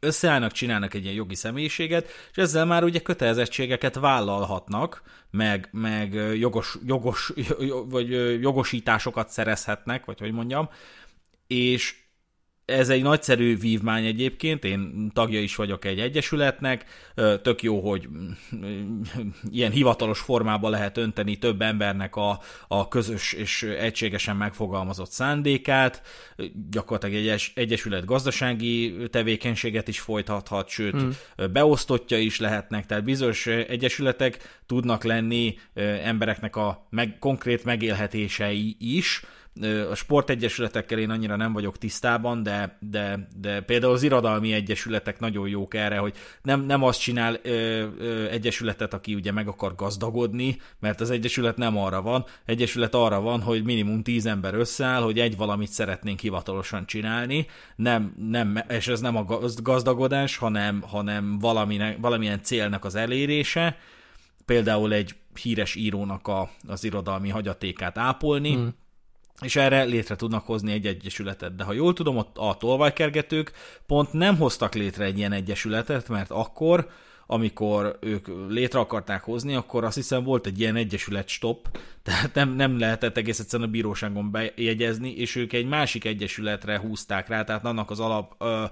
összeállnak, csinálnak egy ilyen jogi személyiséget, és ezzel már ugye kötelezettségeket vállalhatnak, meg, meg jogos, jogos, (laughs) vagy jogosításokat szerezhetnek, vagy hogy mondjam, és ez egy nagyszerű vívmány egyébként, én tagja is vagyok egy egyesületnek, tök jó, hogy ilyen hivatalos formában lehet önteni több embernek a, a közös és egységesen megfogalmazott szándékát, gyakorlatilag egy egyesület gazdasági tevékenységet is folytathat, sőt, hmm. beosztottja is lehetnek, tehát bizonyos egyesületek tudnak lenni embereknek a meg, konkrét megélhetései is, a sportegyesületekkel én annyira nem vagyok tisztában, de, de, de például az irodalmi egyesületek nagyon jók erre, hogy nem, nem azt csinál ö, ö, egyesületet, aki ugye meg akar gazdagodni, mert az egyesület nem arra van. Egyesület arra van, hogy minimum tíz ember összeáll, hogy egy valamit szeretnénk hivatalosan csinálni, nem, nem, és ez nem a gazdagodás, hanem, hanem valamine, valamilyen célnak az elérése, például egy híres írónak a, az irodalmi hagyatékát ápolni, hmm és erre létre tudnak hozni egy egyesületet. De ha jól tudom, ott a tolvajkergetők pont nem hoztak létre egy ilyen egyesületet, mert akkor, amikor ők létre akarták hozni, akkor azt hiszem volt egy ilyen egyesület stop, (laughs) tehát nem, nem lehetett egész egyszerűen a bíróságon bejegyezni, és ők egy másik egyesületre húzták rá, tehát annak az, alap, ö,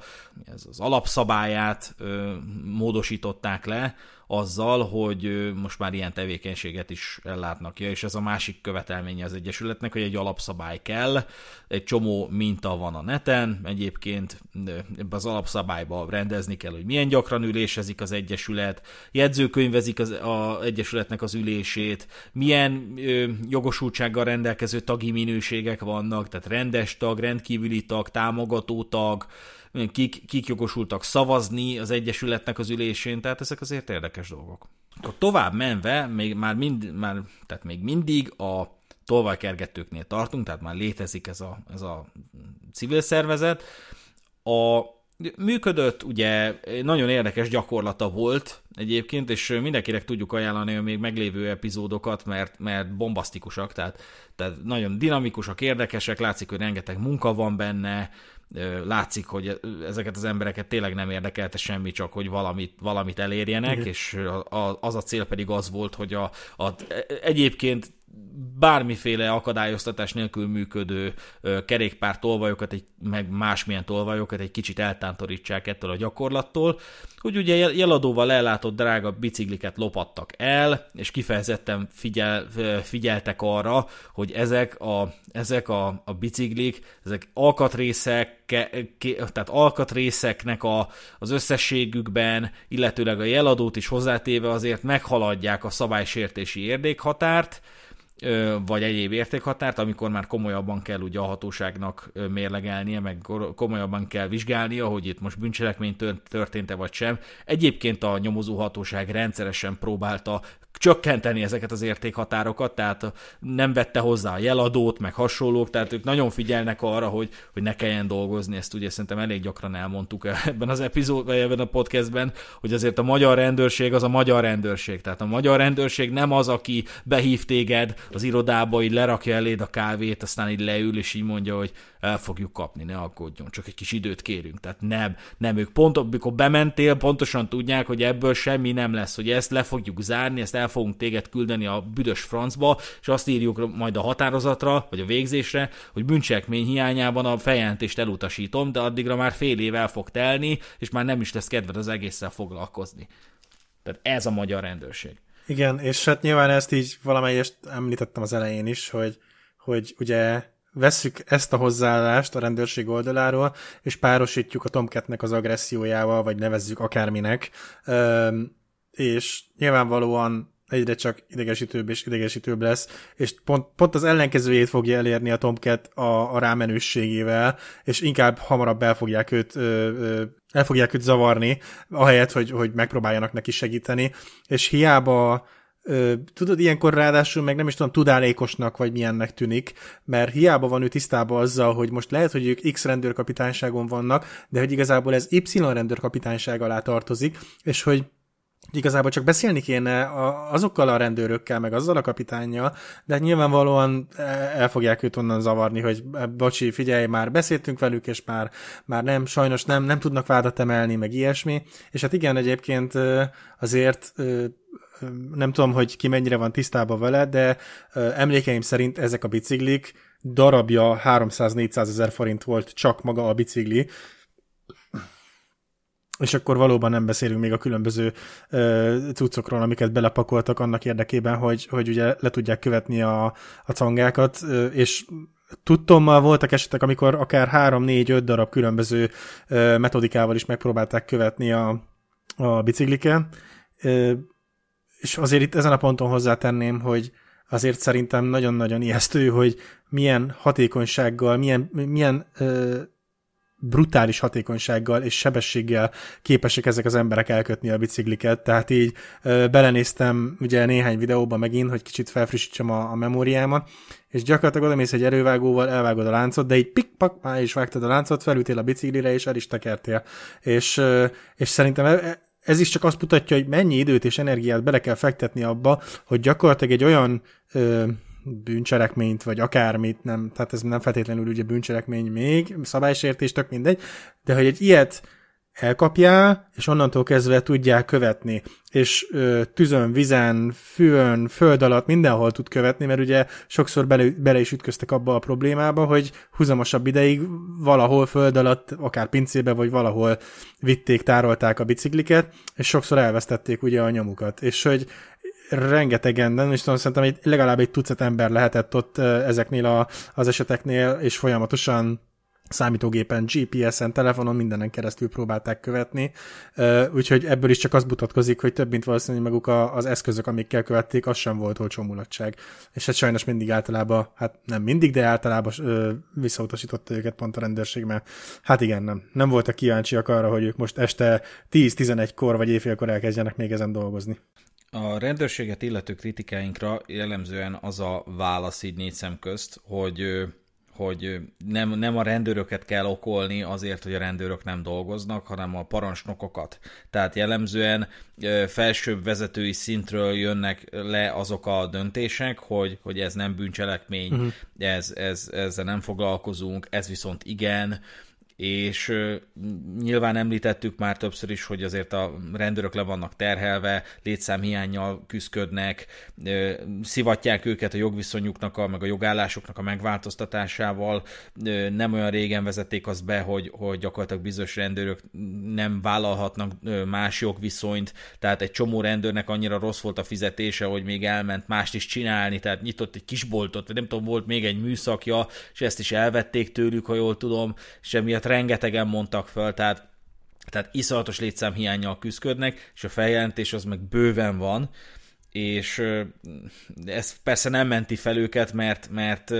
az alapszabályát ö, módosították le, azzal, hogy most már ilyen tevékenységet is ellátnak. Ja, és ez a másik követelménye az Egyesületnek, hogy egy alapszabály kell, egy csomó minta van a neten, egyébként ebbe az alapszabályba rendezni kell, hogy milyen gyakran ülésezik az Egyesület, jegyzőkönyvezik az a Egyesületnek az ülését, milyen ö, jogosultsággal rendelkező tagi minőségek vannak, tehát rendes tag, rendkívüli tag, támogató tag, kik, kik jogosultak szavazni az Egyesületnek az ülésén, tehát ezek azért érdekes dolgok. Akkor tovább menve, még már, mind, már tehát még mindig a tolvajkergetőknél tartunk, tehát már létezik ez a, ez a civil szervezet. A működött, ugye nagyon érdekes gyakorlata volt egyébként, és mindenkinek tudjuk ajánlani a még meglévő epizódokat, mert, mert bombasztikusak, tehát, tehát nagyon dinamikusak, érdekesek, látszik, hogy rengeteg munka van benne, látszik, hogy ezeket az embereket tényleg nem érdekelte semmi, csak hogy valamit, valamit elérjenek, Igen. és az a cél pedig az volt, hogy a, a egyébként bármiféle akadályoztatás nélkül működő kerékpár tolvajokat, egy, meg másmilyen tolvajokat egy kicsit eltántorítsák ettől a gyakorlattól, hogy ugye jeladóval ellátott drága bicikliket lopattak el, és kifejezetten figyel, figyeltek arra, hogy ezek a, ezek a, a biciklik, ezek alkatrészek, tehát alkatrészeknek a, az összességükben, illetőleg a jeladót is hozzátéve azért meghaladják a szabálysértési érdékhatárt, vagy egyéb értékhatárt, amikor már komolyabban kell ugye a hatóságnak mérlegelnie, meg komolyabban kell vizsgálnia, hogy itt most bűncselekmény történt-e vagy sem. Egyébként a nyomozó hatóság rendszeresen próbálta csökkenteni ezeket az értékhatárokat, tehát nem vette hozzá a jeladót, meg hasonlók, tehát ők nagyon figyelnek arra, hogy, hogy ne kelljen dolgozni, ezt ugye szerintem elég gyakran elmondtuk ebben az epizód, vagy ebben a podcastben, hogy azért a magyar rendőrség az a magyar rendőrség, tehát a magyar rendőrség nem az, aki behív téged az irodába, így lerakja eléd a kávét, aztán így leül, és így mondja, hogy el fogjuk kapni, ne aggódjon, csak egy kis időt kérünk. Tehát nem, nem, ők pont, amikor bementél, pontosan tudják, hogy ebből semmi nem lesz, hogy ezt le fogjuk zárni, ezt el fogunk téged küldeni a büdös francba, és azt írjuk majd a határozatra, vagy a végzésre, hogy bűncselekmény hiányában a feljelentést elutasítom, de addigra már fél év el fog telni, és már nem is lesz kedved az egésszel foglalkozni. Tehát ez a magyar rendőrség. Igen, és hát nyilván ezt így valamelyest említettem az elején is, hogy, hogy ugye vesszük ezt a hozzáállást a rendőrség oldaláról, és párosítjuk a Tomcatnek az agressziójával, vagy nevezzük akárminek, és nyilvánvalóan egyre csak idegesítőbb és idegesítőbb lesz, és pont, pont az ellenkezőjét fogja elérni a Tomcat a, a rámenőségével, és inkább hamarabb el fogják őt, ö, ö, el fogják őt zavarni, ahelyett, hogy, hogy megpróbáljanak neki segíteni, és hiába Ö, tudod, ilyenkor ráadásul meg nem is tudom, tudálékosnak vagy milyennek tűnik, mert hiába van ő tisztában azzal, hogy most lehet, hogy ők X rendőrkapitányságon vannak, de hogy igazából ez Y rendőrkapitányság alá tartozik, és hogy igazából csak beszélni kéne azokkal a rendőrökkel, meg azzal a kapitányjal, de nyilvánvalóan e, el fogják őt onnan zavarni, hogy e, bocsi, figyelj, már beszéltünk velük, és már, már nem, sajnos nem, nem tudnak vádat emelni, meg ilyesmi, és hát igen, egyébként azért nem tudom, hogy ki mennyire van tisztában vele, de emlékeim szerint ezek a biciklik darabja 300-400 ezer forint volt csak maga a bicikli, és akkor valóban nem beszélünk még a különböző uh, cuccokról, amiket belepakoltak annak érdekében, hogy, hogy ugye le tudják követni a, a cangákat, uh, és tudtommal voltak esetek, amikor akár 3-4-5 darab különböző uh, metodikával is megpróbálták követni a, a bicikliken. Uh, és azért itt ezen a ponton hozzátenném, hogy azért szerintem nagyon-nagyon ijesztő, hogy milyen hatékonysággal, milyen, milyen uh, brutális hatékonysággal és sebességgel képesek ezek az emberek elkötni a bicikliket, tehát így ö, belenéztem ugye néhány videóban megint, hogy kicsit felfrissítsem a, a memóriámat, és gyakorlatilag oda mész egy erővágóval, elvágod a láncot, de így pik-pak, már is vágtad a láncot, felültél a biciklire, és el is tekertél. És, és szerintem e, ez is csak azt mutatja, hogy mennyi időt és energiát bele kell fektetni abba, hogy gyakorlatilag egy olyan bűncselekményt, vagy akármit, nem, tehát ez nem feltétlenül ugye bűncselekmény még, szabálysértés, tök mindegy, de hogy egy ilyet elkapjál, és onnantól kezdve tudják követni. És ö, tüzön, vizen, fűön, föld alatt mindenhol tud követni, mert ugye sokszor bele, bele is ütköztek abba a problémába, hogy húzamosabb ideig valahol föld alatt, akár pincébe, vagy valahol vitték, tárolták a bicikliket, és sokszor elvesztették ugye a nyomukat. És hogy rengetegen, nem is tudom, szerintem egy, legalább egy tucat ember lehetett ott ezeknél a, az eseteknél, és folyamatosan számítógépen, GPS-en, telefonon, mindenen keresztül próbálták követni, úgyhogy ebből is csak az mutatkozik, hogy több mint valószínűleg maguk az eszközök, amikkel követték, az sem volt olcsó mulatság. És hát sajnos mindig általában, hát nem mindig, de általában visszautasította őket pont a rendőrség, mert hát igen, nem. Nem voltak kíváncsiak arra, hogy ők most este 10-11-kor vagy éjfélkor elkezdjenek még ezen dolgozni. A rendőrséget illető kritikáinkra jellemzően az a válasz így négy szem közt, hogy hogy nem, nem a rendőröket kell okolni azért, hogy a rendőrök nem dolgoznak, hanem a parancsnokokat. Tehát jellemzően felsőbb vezetői szintről jönnek le azok a döntések, hogy, hogy ez nem bűncselekmény, uh-huh. ez, ez, ezzel nem foglalkozunk, ez viszont igen, és nyilván említettük már többször is, hogy azért a rendőrök le vannak terhelve, létszámhiányjal küzdködnek, szivatják őket a jogviszonyuknak, a, meg a jogállásoknak a megváltoztatásával. Nem olyan régen vezették azt be, hogy, hogy gyakorlatilag bizonyos rendőrök nem vállalhatnak más jogviszonyt, tehát egy csomó rendőrnek annyira rossz volt a fizetése, hogy még elment mást is csinálni, tehát nyitott egy kisboltot, vagy nem tudom, volt még egy műszakja, és ezt is elvették tőlük, ha jól tudom, és emiatt amiket rengetegen mondtak föl, tehát, tehát iszonyatos létszámhiányjal küzdködnek, és a feljelentés az meg bőven van, és ez persze nem menti fel őket, mert, mert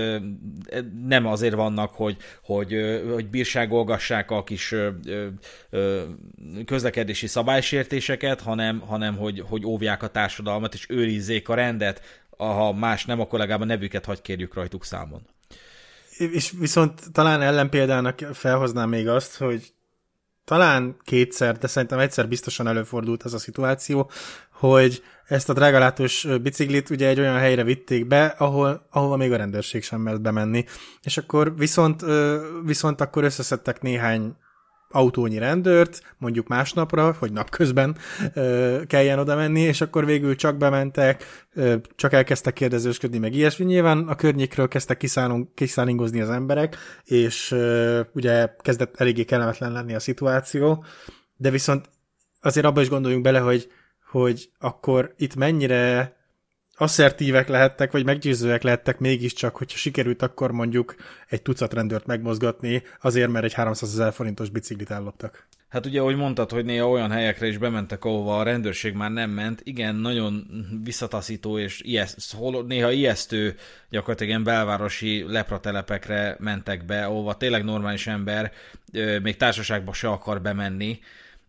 nem azért vannak, hogy, hogy, hogy bírságolgassák a kis közlekedési szabálysértéseket, hanem, hanem hogy, hogy óvják a társadalmat, és őrizzék a rendet, ha más nem, akkor legalább a nevüket hagy kérjük rajtuk számon és viszont talán ellenpéldának felhoznám még azt, hogy talán kétszer, de szerintem egyszer biztosan előfordult ez a szituáció, hogy ezt a drágalátós biciklit ugye egy olyan helyre vitték be, ahol, ahova még a rendőrség sem mert bemenni. És akkor viszont, viszont akkor összeszedtek néhány autónyi rendőrt, mondjuk másnapra, hogy napközben ö, kelljen oda menni, és akkor végül csak bementek, ö, csak elkezdtek kérdezősködni, meg ilyesmi. Nyilván a környékről kezdtek kiszállingozni az emberek, és ö, ugye kezdett eléggé kellemetlen lenni a szituáció, de viszont azért abba is gondoljunk bele, hogy, hogy akkor itt mennyire asszertívek lehettek, vagy meggyőzőek lehettek mégiscsak, hogyha sikerült akkor mondjuk egy tucat rendőrt megmozgatni, azért, mert egy 300 ezer forintos biciklit elloptak. Hát ugye, ahogy mondtad, hogy néha olyan helyekre is bementek, ahova a rendőrség már nem ment, igen, nagyon visszataszító és ijeszt, néha ijesztő gyakorlatilag ilyen belvárosi lepratelepekre mentek be, ahova tényleg normális ember még társaságba se akar bemenni,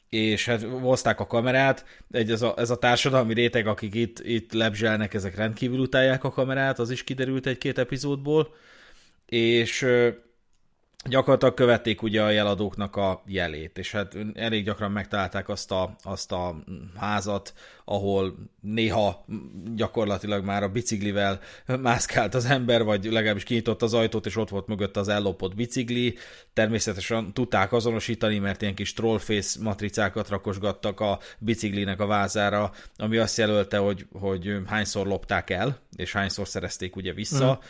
és hát hozták a kamerát, egy, ez, a, ez a társadalmi réteg, akik itt, itt lebzselnek, ezek rendkívül utálják a kamerát, az is kiderült egy-két epizódból, és gyakorlatilag követték ugye a jeladóknak a jelét, és hát elég gyakran megtalálták azt a, azt a házat, ahol néha gyakorlatilag már a biciklivel mászkált az ember, vagy legalábbis kinyitott az ajtót, és ott volt mögött az ellopott bicikli. Természetesen tudták azonosítani, mert ilyen kis trollface matricákat rakosgattak a biciklinek a vázára, ami azt jelölte, hogy, hogy hányszor lopták el, és hányszor szerezték ugye vissza. Mm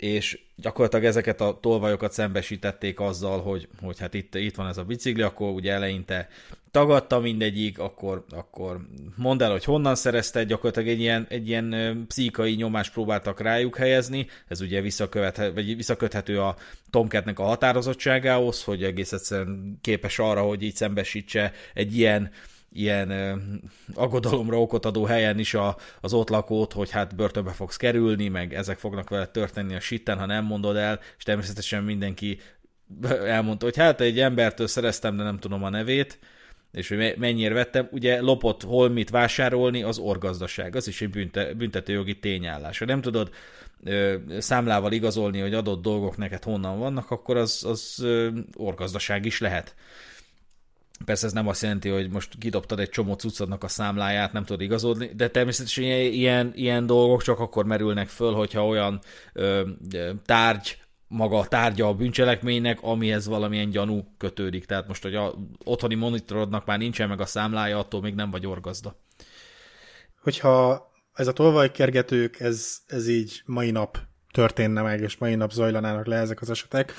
és gyakorlatilag ezeket a tolvajokat szembesítették azzal, hogy, hogy hát itt, itt van ez a bicikli, akkor ugye eleinte tagadta mindegyik, akkor, akkor mondd el, hogy honnan szerezte, gyakorlatilag egy ilyen, egy ilyen pszichai nyomást próbáltak rájuk helyezni, ez ugye visszakövethető, vagy visszaköthető a Tomcatnek a határozottságához, hogy egész egyszerűen képes arra, hogy így szembesítse egy ilyen ilyen ö, aggodalomra okot adó helyen is a, az ott lakót, hogy hát börtönbe fogsz kerülni, meg ezek fognak vele történni a sitten, ha nem mondod el, és természetesen mindenki elmondta, hogy hát egy embertől szereztem, de nem tudom a nevét, és hogy mennyire vettem, ugye lopott holmit vásárolni az orgazdaság, az is egy bünte, büntetőjogi tényállás. Ha nem tudod ö, számlával igazolni, hogy adott dolgok neked honnan vannak, akkor az, az ö, orgazdaság is lehet. Persze ez nem azt jelenti, hogy most kidobtad egy csomó cuccodnak a számláját, nem tudod igazodni, de természetesen ilyen, ilyen dolgok csak akkor merülnek föl, hogyha olyan ö, tárgy, maga a tárgya a bűncselekménynek, amihez valamilyen gyanú kötődik. Tehát most, hogy a otthoni monitorodnak már nincsen meg a számlája, attól még nem vagy orgazda. Hogyha ez a tolvajkergetők, ez, ez így mai nap történne meg, és mai nap zajlanának le ezek az esetek,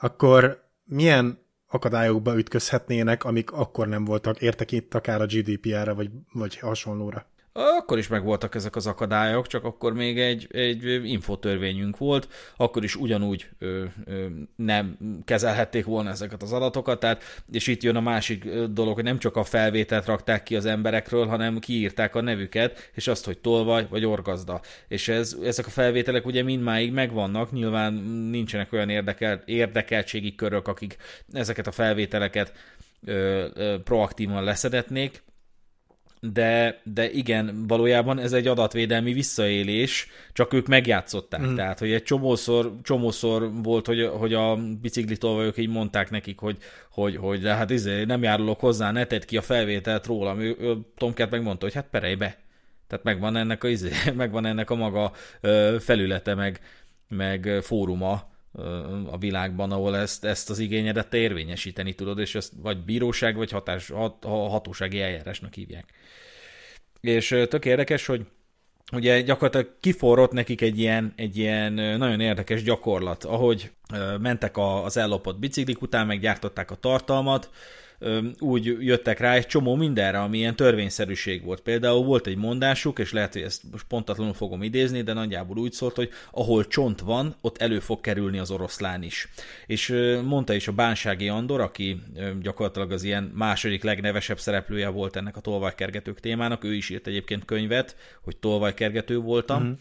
akkor milyen akadályokba ütközhetnének, amik akkor nem voltak, értek itt akár a GDPR-re, vagy, vagy hasonlóra. Akkor is megvoltak ezek az akadályok, csak akkor még egy, egy infotörvényünk volt, akkor is ugyanúgy ö, ö, nem kezelhették volna ezeket az adatokat, tehát, és itt jön a másik dolog, hogy nem csak a felvételt rakták ki az emberekről, hanem kiírták a nevüket, és azt, hogy tolvaj vagy orgazda. És ez, ezek a felvételek ugye mindmáig megvannak, nyilván nincsenek olyan érdekel, érdekeltségi körök, akik ezeket a felvételeket ö, ö, proaktívan leszedetnék, de, de igen, valójában ez egy adatvédelmi visszaélés, csak ők megjátszották. Mm. Tehát, hogy egy csomószor, csomószor volt, hogy, hogy a biciklitolvajok így mondták nekik, hogy, hogy, hogy de hát izé, nem járulok hozzá, ne tedd ki a felvételt rólam. Ő, ő, Tomcat megmondta, hogy hát perej be. Tehát megvan ennek a, izé, (laughs) megvan ennek a maga felülete, meg, meg fóruma, a világban, ahol ezt, ezt az igényedet te érvényesíteni tudod, és ezt vagy bíróság, vagy hatás, hat, hatósági eljárásnak hívják. És tök érdekes, hogy ugye gyakorlatilag kiforrott nekik egy ilyen, egy ilyen nagyon érdekes gyakorlat, ahogy mentek az ellopott biciklik után, meggyártották a tartalmat, úgy jöttek rá egy csomó mindenre, ami ilyen törvényszerűség volt. Például volt egy mondásuk, és lehet, hogy ezt most pontatlanul fogom idézni, de nagyjából úgy szólt, hogy ahol csont van, ott elő fog kerülni az oroszlán is. És mondta is a Bánsági Andor, aki gyakorlatilag az ilyen második legnevesebb szereplője volt ennek a tolvajkergetők témának, ő is írt egyébként könyvet, hogy tolvajkergető voltam, mm-hmm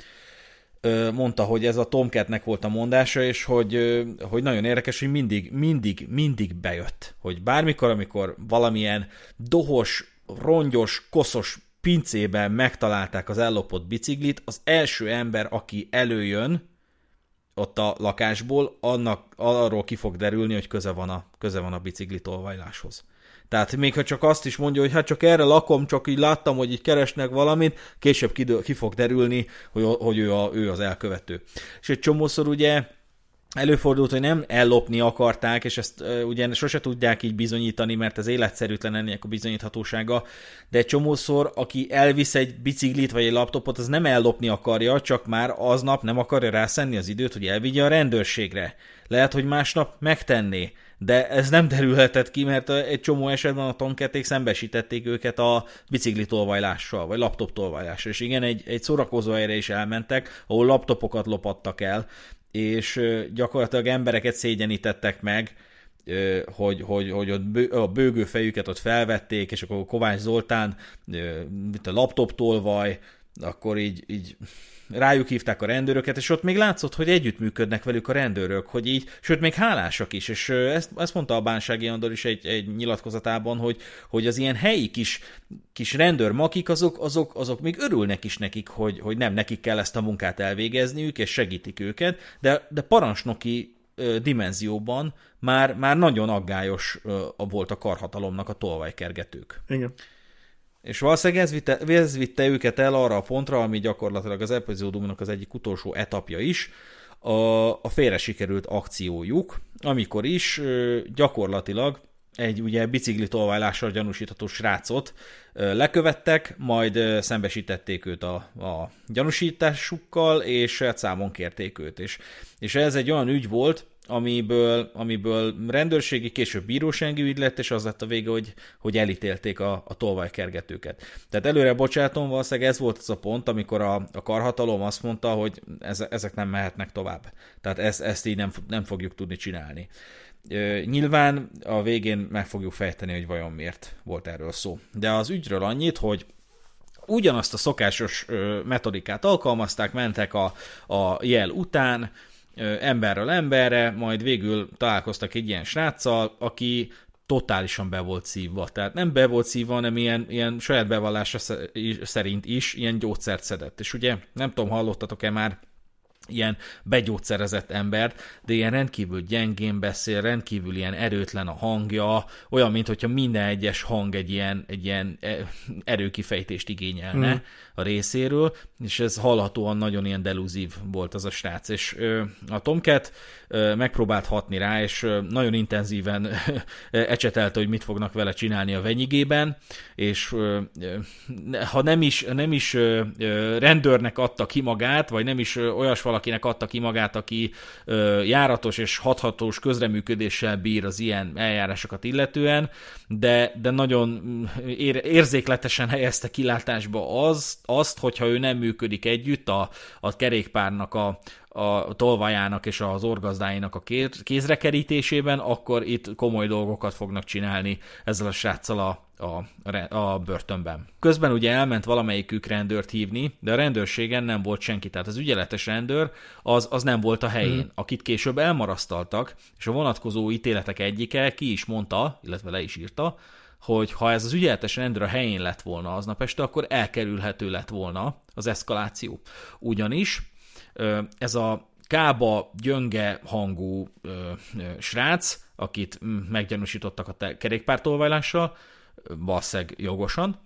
mondta, hogy ez a Tomcatnek volt a mondása, és hogy, hogy nagyon érdekes, hogy mindig, mindig, mindig bejött. Hogy bármikor, amikor valamilyen dohos, rongyos, koszos pincében megtalálták az ellopott biciklit, az első ember, aki előjön, ott a lakásból, annak arról ki fog derülni, hogy köze van a, köze van a bicikli tolvajláshoz. Tehát még ha csak azt is mondja, hogy hát csak erre lakom, csak így láttam, hogy így keresnek valamit, később ki, ki fog derülni, hogy, hogy ő, a, ő az elkövető. És egy csomószor ugye előfordult, hogy nem ellopni akarták, és ezt ugye sose tudják így bizonyítani, mert az életszerűtlen ennek a bizonyíthatósága, de egy csomószor, aki elvisz egy biciklit vagy egy laptopot, az nem ellopni akarja, csak már aznap nem akarja rászenni az időt, hogy elvigye a rendőrségre. Lehet, hogy másnap megtenné, de ez nem derülhetett ki, mert egy csomó esetben a tomketék szembesítették őket a bicikli tolvajlással, vagy laptop tolvajlással. És igen, egy, egy szórakozó helyre is elmentek, ahol laptopokat lopattak el, és gyakorlatilag embereket szégyenítettek meg, hogy, hogy, hogy ott a bőgő fejüket ott felvették, és akkor Kovács Zoltán, mint a laptop tolvaj, akkor így, így rájuk hívták a rendőröket, és ott még látszott, hogy együttműködnek velük a rendőrök, hogy így, sőt, még hálásak is, és ezt, ezt mondta a Bánsági Andor is egy, egy nyilatkozatában, hogy, hogy az ilyen helyi kis, kis rendőrmakik, azok, azok, azok még örülnek is nekik, hogy, hogy nem nekik kell ezt a munkát elvégezniük, és segítik őket, de, de parancsnoki dimenzióban már, már nagyon aggályos volt a karhatalomnak a tolvajkergetők. Igen. És valószínűleg ez vitte, ez vitte őket el arra a pontra, ami gyakorlatilag az epizódumnak az egyik utolsó etapja is, a, a félre sikerült akciójuk, amikor is gyakorlatilag egy ugye bicikli tolvajlással gyanúsítható srácot lekövettek, majd szembesítették őt a, a gyanúsításukkal, és számon kérték őt. És, és ez egy olyan ügy volt, amiből, amiből rendőrségi, később bírósági ügy lett, és az lett a vége, hogy, hogy elítélték a, a tolvajkergetőket. Tehát előre bocsátom, valószínűleg ez volt az a pont, amikor a, a karhatalom azt mondta, hogy ez, ezek nem mehetnek tovább. Tehát ezt, ezt így nem, nem fogjuk tudni csinálni. Nyilván a végén meg fogjuk fejteni, hogy vajon miért volt erről szó. De az ügyről annyit, hogy ugyanazt a szokásos metodikát alkalmazták, mentek a, a jel után, emberről emberre, majd végül találkoztak egy ilyen sráccal, aki totálisan be volt szívva. Tehát nem be volt szívva, hanem ilyen, ilyen saját bevallása szerint is ilyen gyógyszert szedett. És ugye nem tudom, hallottatok-e már ilyen begyógyszerezett embert, de ilyen rendkívül gyengén beszél, rendkívül ilyen erőtlen a hangja, olyan, mintha minden egyes hang egy ilyen, egy ilyen e, erőkifejtést igényelne mm. A részéről, és ez hallhatóan nagyon ilyen deluzív volt az a srác, és ö, a Tomcat ö, megpróbált hatni rá, és ö, nagyon intenzíven ecsetelte, hogy mit fognak vele csinálni a venyigében, és ö, ha nem is, nem is ö, rendőrnek adta ki magát, vagy nem is olyas valaki, valakinek adta ki magát, aki ö, járatos és hathatós közreműködéssel bír az ilyen eljárásokat illetően, de, de nagyon ér, érzékletesen helyezte kilátásba az, azt, hogyha ő nem működik együtt a, a kerékpárnak a, a tolvajának és az orgazdáinak a kézrekerítésében, akkor itt komoly dolgokat fognak csinálni ezzel a sráccal a, a, a börtönben. Közben ugye elment valamelyikük rendőrt hívni, de a rendőrségen nem volt senki, tehát az ügyeletes rendőr az, az nem volt a helyén, hmm. akit később elmarasztaltak, és a vonatkozó ítéletek egyike ki is mondta, illetve le is írta, hogy ha ez az ügyeletes rendőr a helyén lett volna aznap este, akkor elkerülhető lett volna az eszkaláció. Ugyanis ez a kába, gyönge hangú ö, srác, akit meggyanúsítottak a kerékpártolvajlással, valószínűleg jogosan,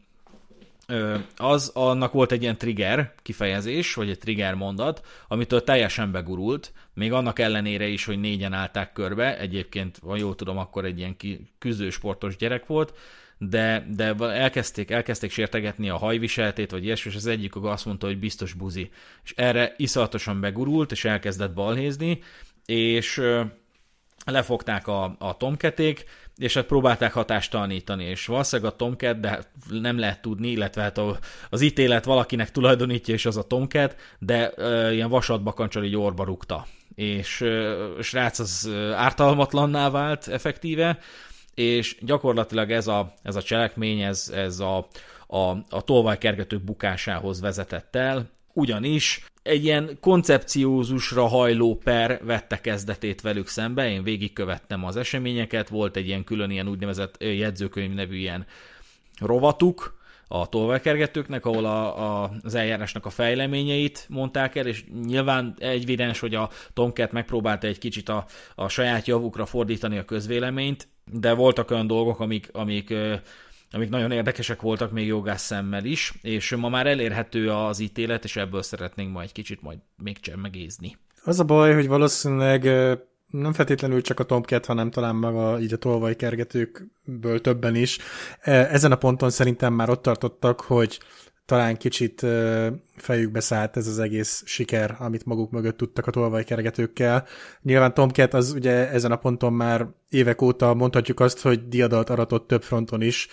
az annak volt egy ilyen trigger kifejezés, vagy egy trigger mondat, amitől teljesen begurult, még annak ellenére is, hogy négyen állták körbe, egyébként, ha jól tudom, akkor egy ilyen küzdősportos gyerek volt, de, de elkezdték, elkezdték sértegetni a hajviseltét, vagy ilyesmi, és az egyik azt mondta, hogy biztos buzi. És erre iszonyatosan begurult, és elkezdett balhézni, és lefogták a, a tomketék, és hát próbálták hatástalanítani, és valószínűleg a Tomcat, de nem lehet tudni, illetve hát az ítélet valakinek tulajdonítja, és az a Tomcat, de e, ilyen vasadbakancsal így orba rúgta. És a srác az ártalmatlanná vált effektíve, és gyakorlatilag ez a, ez a cselekmény, ez, ez a, a, a tolvajkergetők bukásához vezetett el, ugyanis egy ilyen koncepciózusra hajló per vette kezdetét velük szembe, én végigkövettem az eseményeket, volt egy ilyen külön ilyen úgynevezett jegyzőkönyv nevű ilyen rovatuk, a tolvajkergetőknek, ahol a, a, az eljárásnak a fejleményeit mondták el, és nyilván evidens, hogy a Tomcat megpróbálta egy kicsit a, a saját javukra fordítani a közvéleményt, de voltak olyan dolgok, amik, amik amik nagyon érdekesek voltak még jogász szemmel is, és ma már elérhető az ítélet, és ebből szeretnénk majd egy kicsit majd még megézni. Az a baj, hogy valószínűleg nem feltétlenül csak a Tomcat, hanem talán maga így a tolvajkergetőkből többen is. Ezen a ponton szerintem már ott tartottak, hogy talán kicsit fejükbe szállt ez az egész siker, amit maguk mögött tudtak a tolvajkergetőkkel. Nyilván Tomcat az ugye ezen a ponton már évek óta mondhatjuk azt, hogy diadalt aratott több fronton is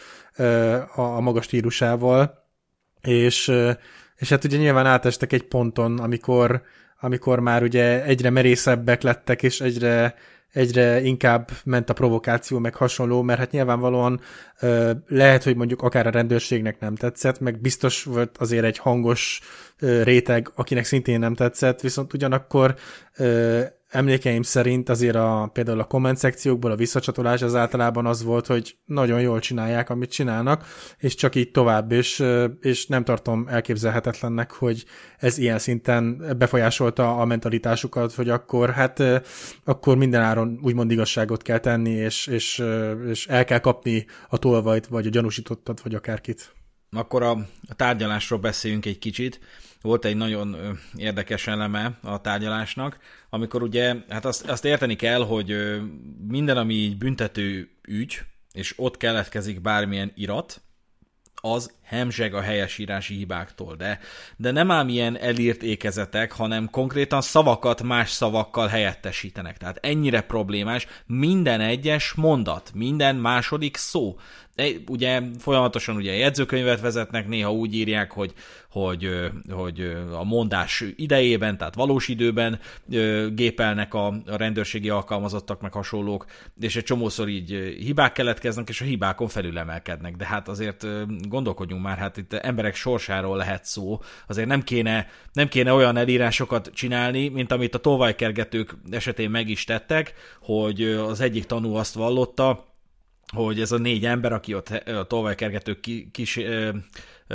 a magas stílusával, és, és hát ugye nyilván átestek egy ponton, amikor, amikor már ugye egyre merészebbek lettek, és egyre egyre inkább ment a provokáció, meg hasonló, mert hát nyilvánvalóan ö, lehet, hogy mondjuk akár a rendőrségnek nem tetszett, meg biztos volt azért egy hangos ö, réteg, akinek szintén nem tetszett, viszont ugyanakkor ö, emlékeim szerint azért a, például a komment szekciókból a visszacsatolás az általában az volt, hogy nagyon jól csinálják, amit csinálnak, és csak így tovább, és, és nem tartom elképzelhetetlennek, hogy ez ilyen szinten befolyásolta a mentalitásukat, hogy akkor hát akkor mindenáron úgymond igazságot kell tenni, és, és, és el kell kapni a tolvajt, vagy a gyanúsítottat, vagy akárkit. Akkor a, a tárgyalásról beszéljünk egy kicsit volt egy nagyon érdekes eleme a tárgyalásnak, amikor ugye, hát azt, azt érteni kell, hogy minden, ami így büntető ügy, és ott keletkezik bármilyen irat, az hemzseg a helyesírási hibáktól, de, de nem ám ilyen elírt ékezetek, hanem konkrétan szavakat más szavakkal helyettesítenek. Tehát ennyire problémás minden egyes mondat, minden második szó ugye folyamatosan ugye jegyzőkönyvet vezetnek, néha úgy írják, hogy, hogy, hogy a mondás idejében, tehát valós időben gépelnek a, a rendőrségi alkalmazottak, meg hasonlók, és egy csomószor így hibák keletkeznek, és a hibákon felülemelkednek. De hát azért gondolkodjunk már, hát itt emberek sorsáról lehet szó, azért nem kéne, nem kéne olyan elírásokat csinálni, mint amit a tolvajkergetők esetén meg is tettek, hogy az egyik tanú azt vallotta, hogy ez a négy ember, aki ott a tolvajkergetők kis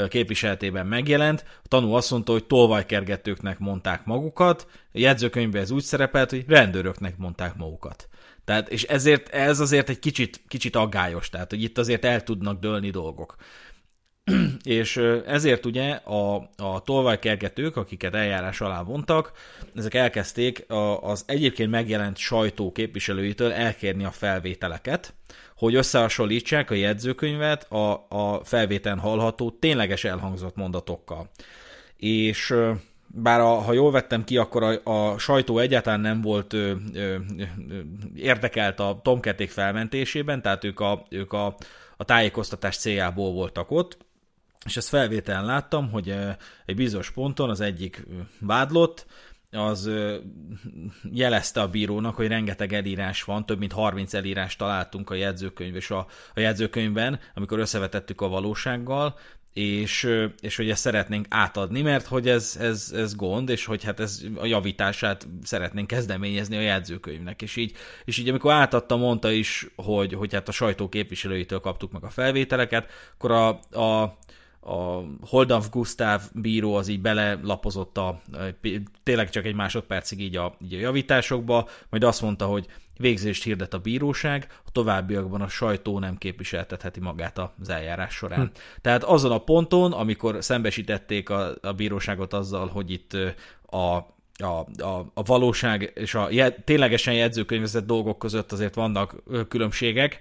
képviseletében megjelent, a tanú azt mondta, hogy tolvajkergetőknek mondták magukat, a jegyzőkönyvben ez úgy szerepelt, hogy rendőröknek mondták magukat. Tehát, és ezért ez azért egy kicsit, kicsit aggályos, tehát, hogy itt azért el tudnak dőlni dolgok. (clears throat) és ezért ugye a, a tolvajkergetők, akiket eljárás alá vontak, ezek elkezdték az egyébként megjelent sajtó képviselőitől elkérni a felvételeket, hogy összehasonlítsák a jegyzőkönyvet a, a felvételen hallható tényleges elhangzott mondatokkal. És bár a, ha jól vettem ki, akkor a, a sajtó egyáltalán nem volt ö, ö, ö, érdekelt a tomketék felmentésében, tehát ők a, ők a, a tájékoztatás céljából voltak ott, és ezt felvételen láttam, hogy egy bizonyos ponton az egyik vádlott, az jelezte a bírónak, hogy rengeteg elírás van, több mint 30 elírást találtunk a jegyzőkönyv és a, a jegyzőkönyvben, amikor összevetettük a valósággal, és, és hogy ezt szeretnénk átadni, mert hogy ez, ez, ez gond, és hogy hát ez a javítását szeretnénk kezdeményezni a jegyzőkönyvnek. És így, és így amikor átadta, mondta is, hogy, hogy hát a sajtó képviselőitől kaptuk meg a felvételeket, akkor a, a a Holdamf Gustav bíró az így belelapozott a, tényleg csak egy másodpercig így a, így a javításokba, majd azt mondta, hogy végzést hirdet a bíróság, a továbbiakban a sajtó nem képviseltetheti magát az eljárás során. Hm. Tehát azon a ponton, amikor szembesítették a, a bíróságot azzal, hogy itt a a, a, a valóság és a je, ténylegesen jegyzőkönyvezett dolgok között azért vannak különbségek,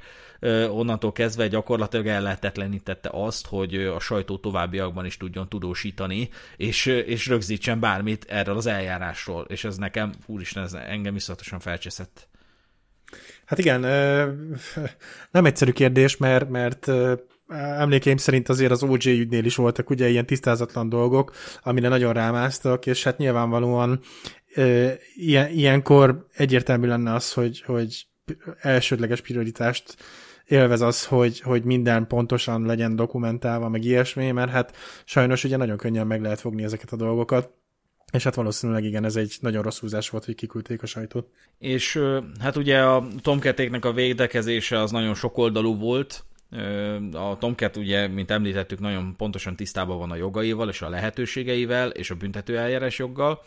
onnantól kezdve gyakorlatilag ellehetetlenítette azt, hogy a sajtó továbbiakban is tudjon tudósítani, és, és rögzítsen bármit erről az eljárásról, és ez nekem, úristen, ez engem iszonyatosan felcseszett. Hát igen, nem egyszerű kérdés, mert, mert emlékeim szerint azért az OJ ügynél is voltak ugye ilyen tisztázatlan dolgok, amire nagyon rámáztak, és hát nyilvánvalóan ilyen, ilyenkor egyértelmű lenne az, hogy, hogy elsődleges prioritást élvez az, hogy, hogy minden pontosan legyen dokumentálva, meg ilyesmi, mert hát sajnos ugye nagyon könnyen meg lehet fogni ezeket a dolgokat. És hát valószínűleg igen, ez egy nagyon rossz húzás volt, hogy kiküldték a sajtót. És hát ugye a tomketéknek a védekezése az nagyon sokoldalú volt, A Tomcat ugye, mint említettük, nagyon pontosan tisztában van a jogaival és a lehetőségeivel és a büntetőeljárás joggal,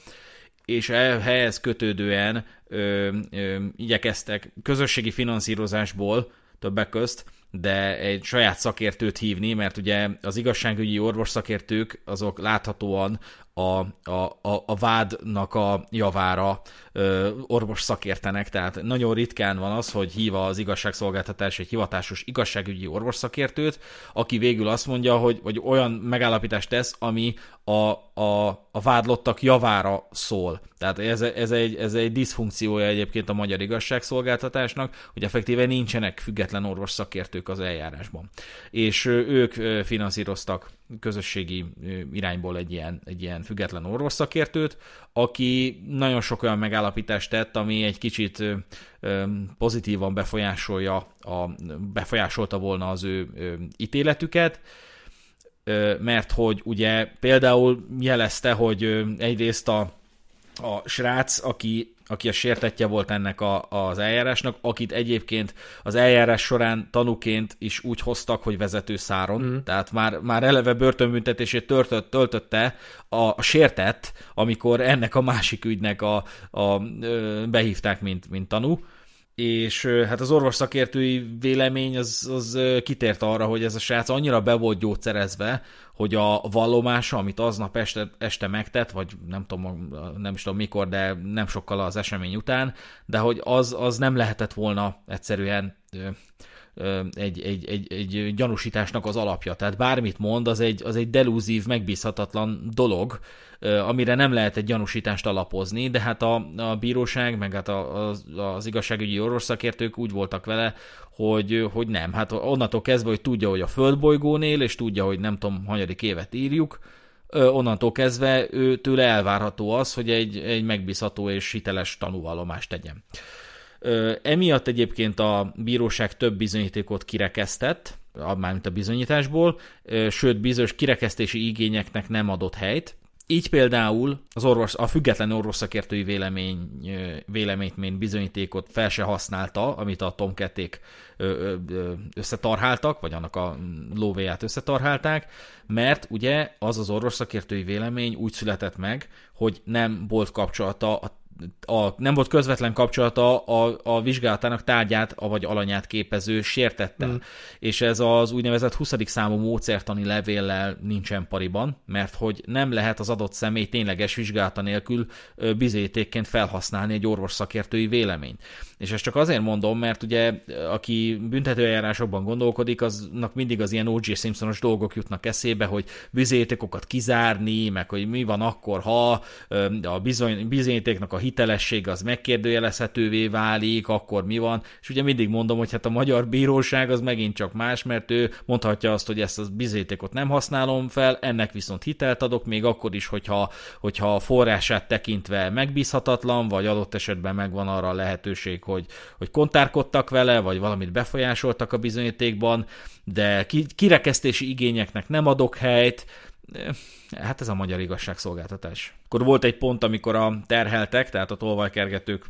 és ehhez kötődően ö, ö, igyekeztek közösségi finanszírozásból többek közt, de egy saját szakértőt hívni, mert ugye az igazságügyi orvos szakértők azok láthatóan a, a, a, a vádnak a javára ö, orvos szakértenek, tehát nagyon ritkán van az, hogy híva az igazságszolgáltatás egy hivatásos igazságügyi orvos szakértőt, aki végül azt mondja, hogy vagy olyan megállapítást tesz, ami a, a, a vádlottak javára szól. Tehát ez, ez, egy, ez egy diszfunkciója egyébként a magyar igazságszolgáltatásnak, hogy effektíve nincsenek független orvos szakértők az eljárásban. És ők finanszíroztak közösségi irányból egy ilyen, egy ilyen független orvosszakértőt, aki nagyon sok olyan megállapítást tett, ami egy kicsit pozitívan befolyásolja a, befolyásolta volna az ő ítéletüket, mert hogy ugye például jelezte, hogy egyrészt a, a srác, aki aki a sértetje volt ennek a, az eljárásnak, akit egyébként az eljárás során tanúként is úgy hoztak, hogy vezető száron, mm. tehát már, már eleve börtönbüntetését töltött, töltötte a, a sértett, amikor ennek a másik ügynek a, a, a behívták, mint, mint tanú és hát az orvos szakértői vélemény az, az kitért arra, hogy ez a srác annyira be volt gyógyszerezve, hogy a vallomása, amit aznap este, este megtett, vagy nem tudom, nem is tudom mikor, de nem sokkal az esemény után, de hogy az, az nem lehetett volna egyszerűen egy, egy, egy, egy gyanúsításnak az alapja. Tehát bármit mond, az egy, az egy delúzív, megbízhatatlan dolog, amire nem lehet egy gyanúsítást alapozni, de hát a, a bíróság, meg hát a, az, az igazságügyi orvosszakértők úgy voltak vele, hogy, hogy nem. Hát onnantól kezdve, hogy tudja, hogy a földbolygón él, és tudja, hogy nem tudom, hanyadik évet írjuk, onnantól kezdve ő tőle elvárható az, hogy egy, egy megbízható és hiteles tanúvallomást tegyen. Emiatt egyébként a bíróság több bizonyítékot kirekesztett, mármint a bizonyításból, sőt bizonyos kirekesztési igényeknek nem adott helyt, így például az orvos, a független orvosszakértői vélemény, véleményt, mint bizonyítékot fel se használta, amit a tomketék összetarháltak, vagy annak a lóvéját összetarhálták, mert ugye az az orvosszakértői vélemény úgy született meg, hogy nem volt kapcsolata a a, nem volt közvetlen kapcsolata a, a vizsgálatának tárgyát, vagy alanyát képező sértettel. Mm. És ez az úgynevezett 20. számú módszertani levéllel nincsen pariban, mert hogy nem lehet az adott személy tényleges vizsgálata nélkül bizonyítékként felhasználni egy orvos szakértői véleményt. És ezt csak azért mondom, mert ugye aki büntetőeljárásokban gondolkodik, aznak mindig az ilyen O.J. Simpsonos dolgok jutnak eszébe, hogy bizonyítékokat kizárni, meg hogy mi van akkor, ha a bizony, bizonyítéknak a hitelesség az megkérdőjelezhetővé válik, akkor mi van, és ugye mindig mondom, hogy hát a magyar bíróság az megint csak más, mert ő mondhatja azt, hogy ezt a bizonyítékot nem használom fel, ennek viszont hitelt adok, még akkor is, hogyha, hogyha a forrását tekintve megbízhatatlan, vagy adott esetben megvan arra a lehetőség, hogy, hogy kontárkodtak vele, vagy valamit befolyásoltak a bizonyítékban, de kirekesztési igényeknek nem adok helyt, Hát ez a magyar igazságszolgáltatás. Akkor volt egy pont, amikor a terheltek, tehát a tolvajkergetők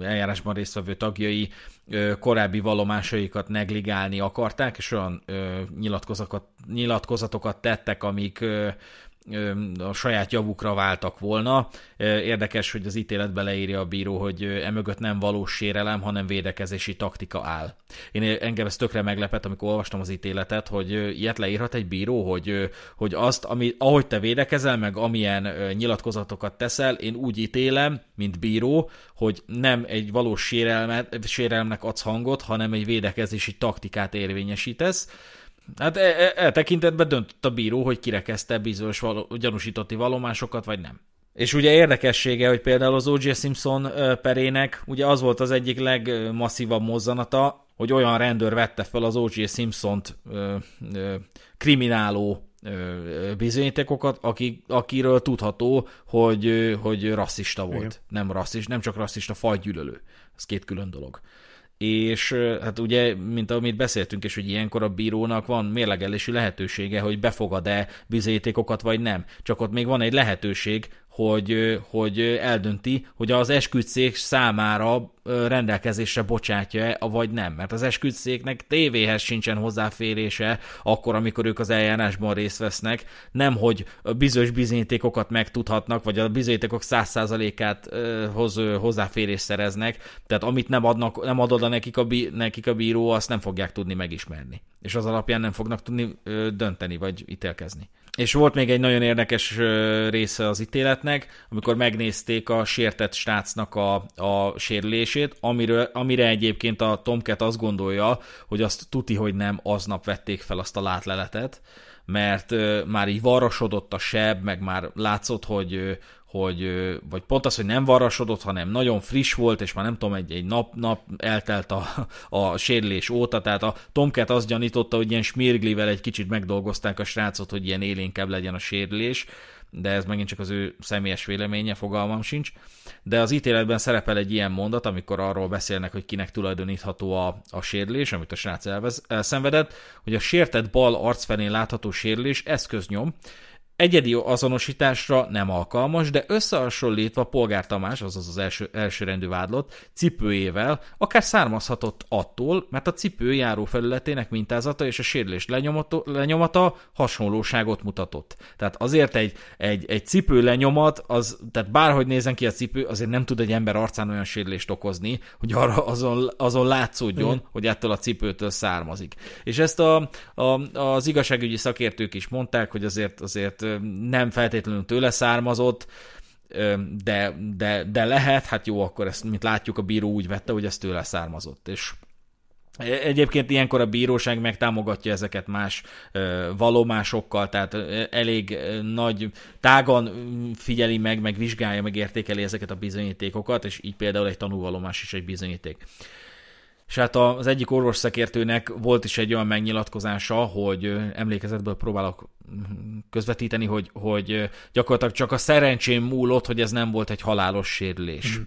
eljárásban résztvevő tagjai korábbi vallomásaikat negligálni akarták, és olyan nyilatkozatokat, nyilatkozatokat tettek, amik a saját javukra váltak volna. Érdekes, hogy az ítéletbe leírja a bíró, hogy emögött nem valós sérelem, hanem védekezési taktika áll. Én engem ez tökre meglepett, amikor olvastam az ítéletet, hogy ilyet leírhat egy bíró, hogy, hogy azt, ami, ahogy te védekezel, meg amilyen nyilatkozatokat teszel, én úgy ítélem, mint bíró, hogy nem egy valós sérelmet, sérelmnek adsz hangot, hanem egy védekezési taktikát érvényesítesz Hát e, e, e tekintetben döntött a bíró, hogy kirekezte bizonyos való, gyanúsítotti vallomásokat, vagy nem. És ugye érdekessége, hogy például az O.J. Simpson perének ugye az volt az egyik legmasszívabb mozzanata, hogy olyan rendőr vette fel az O.J. Simpson-t ö, ö, krimináló ö, bizonyítékokat, aki, akiről tudható, hogy, hogy rasszista volt. Igen. Nem rasszista, nem csak rasszista, fajgyűlölő. Ez két külön dolog és hát ugye, mint amit beszéltünk és hogy ilyenkor a bírónak van mérlegelési lehetősége, hogy befogad-e bizonyítékokat vagy nem. Csak ott még van egy lehetőség, hogy, hogy eldönti, hogy az esküdszék számára rendelkezésre bocsátja-e, vagy nem. Mert az esküdszéknek tévéhez sincsen hozzáférése akkor, amikor ők az eljárásban részt vesznek, nem, hogy bizonyos bizonyítékokat megtudhatnak, vagy a bizonyítékok száz százalékát hoz, hozzáférést szereznek, tehát amit nem, adnak, nem ad oda nekik a, nekik a bíró, azt nem fogják tudni megismerni. És az alapján nem fognak tudni dönteni, vagy ítélkezni. És volt még egy nagyon érdekes része az ítéletnek, amikor megnézték a sértett srácnak a, a sérülését, amiről, amire egyébként a Tomcat azt gondolja, hogy azt tuti, hogy nem aznap vették fel azt a látleletet, mert már így varrasodott a seb, meg már látszott, hogy, hogy, vagy pont az, hogy nem varrasodott, hanem nagyon friss volt, és már nem tudom, egy, egy nap, nap eltelt a, a sérülés óta, tehát a Tomcat azt gyanította, hogy ilyen smirglivel egy kicsit megdolgozták a srácot, hogy ilyen élénkebb legyen a sérülés, de ez megint csak az ő személyes véleménye, fogalmam sincs. De az ítéletben szerepel egy ilyen mondat, amikor arról beszélnek, hogy kinek tulajdonítható a, a sérülés, amit a srác elvez, elszenvedett, hogy a sértett bal arcfelén látható sérülés eszköznyom, Egyedi azonosításra nem alkalmas, de összehasonlítva Polgár Tamás, azaz az első, elsőrendű vádlott, cipőjével akár származhatott attól, mert a cipő járó felületének mintázata és a sérülés lenyomata, hasonlóságot mutatott. Tehát azért egy, egy, egy cipő lenyomat, az, tehát bárhogy nézen ki a cipő, azért nem tud egy ember arcán olyan sérülést okozni, hogy arra azon, azon látszódjon, mm. hogy ettől a cipőtől származik. És ezt a, a, az igazságügyi szakértők is mondták, hogy azért, azért nem feltétlenül tőle származott, de, de, de lehet, hát jó, akkor ezt, mint látjuk, a bíró úgy vette, hogy ez tőle származott, és Egyébként ilyenkor a bíróság megtámogatja ezeket más valomásokkal, tehát elég nagy, tágan figyeli meg, meg vizsgálja, meg értékeli ezeket a bizonyítékokat, és így például egy tanúvalomás is egy bizonyíték. És hát az egyik orvosszakértőnek volt is egy olyan megnyilatkozása, hogy emlékezetből próbálok közvetíteni, hogy, hogy gyakorlatilag csak a szerencsém múlott, hogy ez nem volt egy halálos sérülés. Mm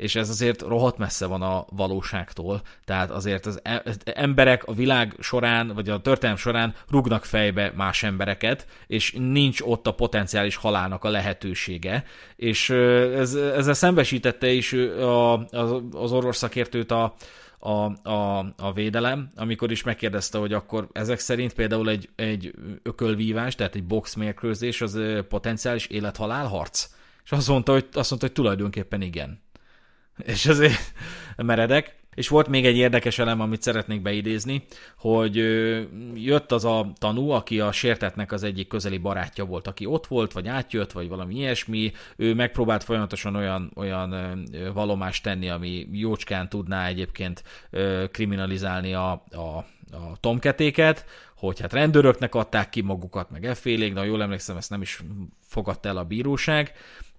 és ez azért rohadt messze van a valóságtól. Tehát azért az e- emberek a világ során, vagy a történelem során rugnak fejbe más embereket, és nincs ott a potenciális halálnak a lehetősége. És ez, ezzel szembesítette is a, az orvosszakértőt a, a, a, a védelem, amikor is megkérdezte, hogy akkor ezek szerint például egy, egy ökölvívás, tehát egy boxmérkőzés az potenciális élet-halál harc? És azt mondta, hogy, azt mondta, hogy tulajdonképpen igen. És azért meredek. És volt még egy érdekes elem, amit szeretnék beidézni, hogy jött az a tanú, aki a sértetnek az egyik közeli barátja volt, aki ott volt, vagy átjött, vagy valami ilyesmi. Ő megpróbált folyamatosan olyan, olyan valomást tenni, ami jócskán tudná egyébként kriminalizálni a, a a tomketéket, hogy hát rendőröknek adták ki magukat, meg effélék, de ha jól emlékszem, ezt nem is fogadta el a bíróság,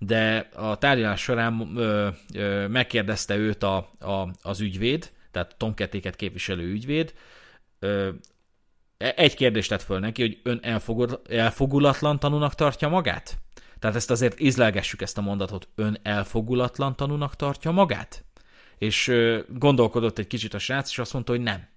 de a tárgyalás során ö, ö, megkérdezte őt a, a, az ügyvéd, tehát tomketéket képviselő ügyvéd, ö, egy kérdést tett föl neki, hogy ön elfogul, elfogulatlan tanúnak tartja magát? Tehát ezt azért izlelgessük ezt a mondatot, ön elfogulatlan tanúnak tartja magát? És gondolkodott egy kicsit a srác, és azt mondta, hogy nem.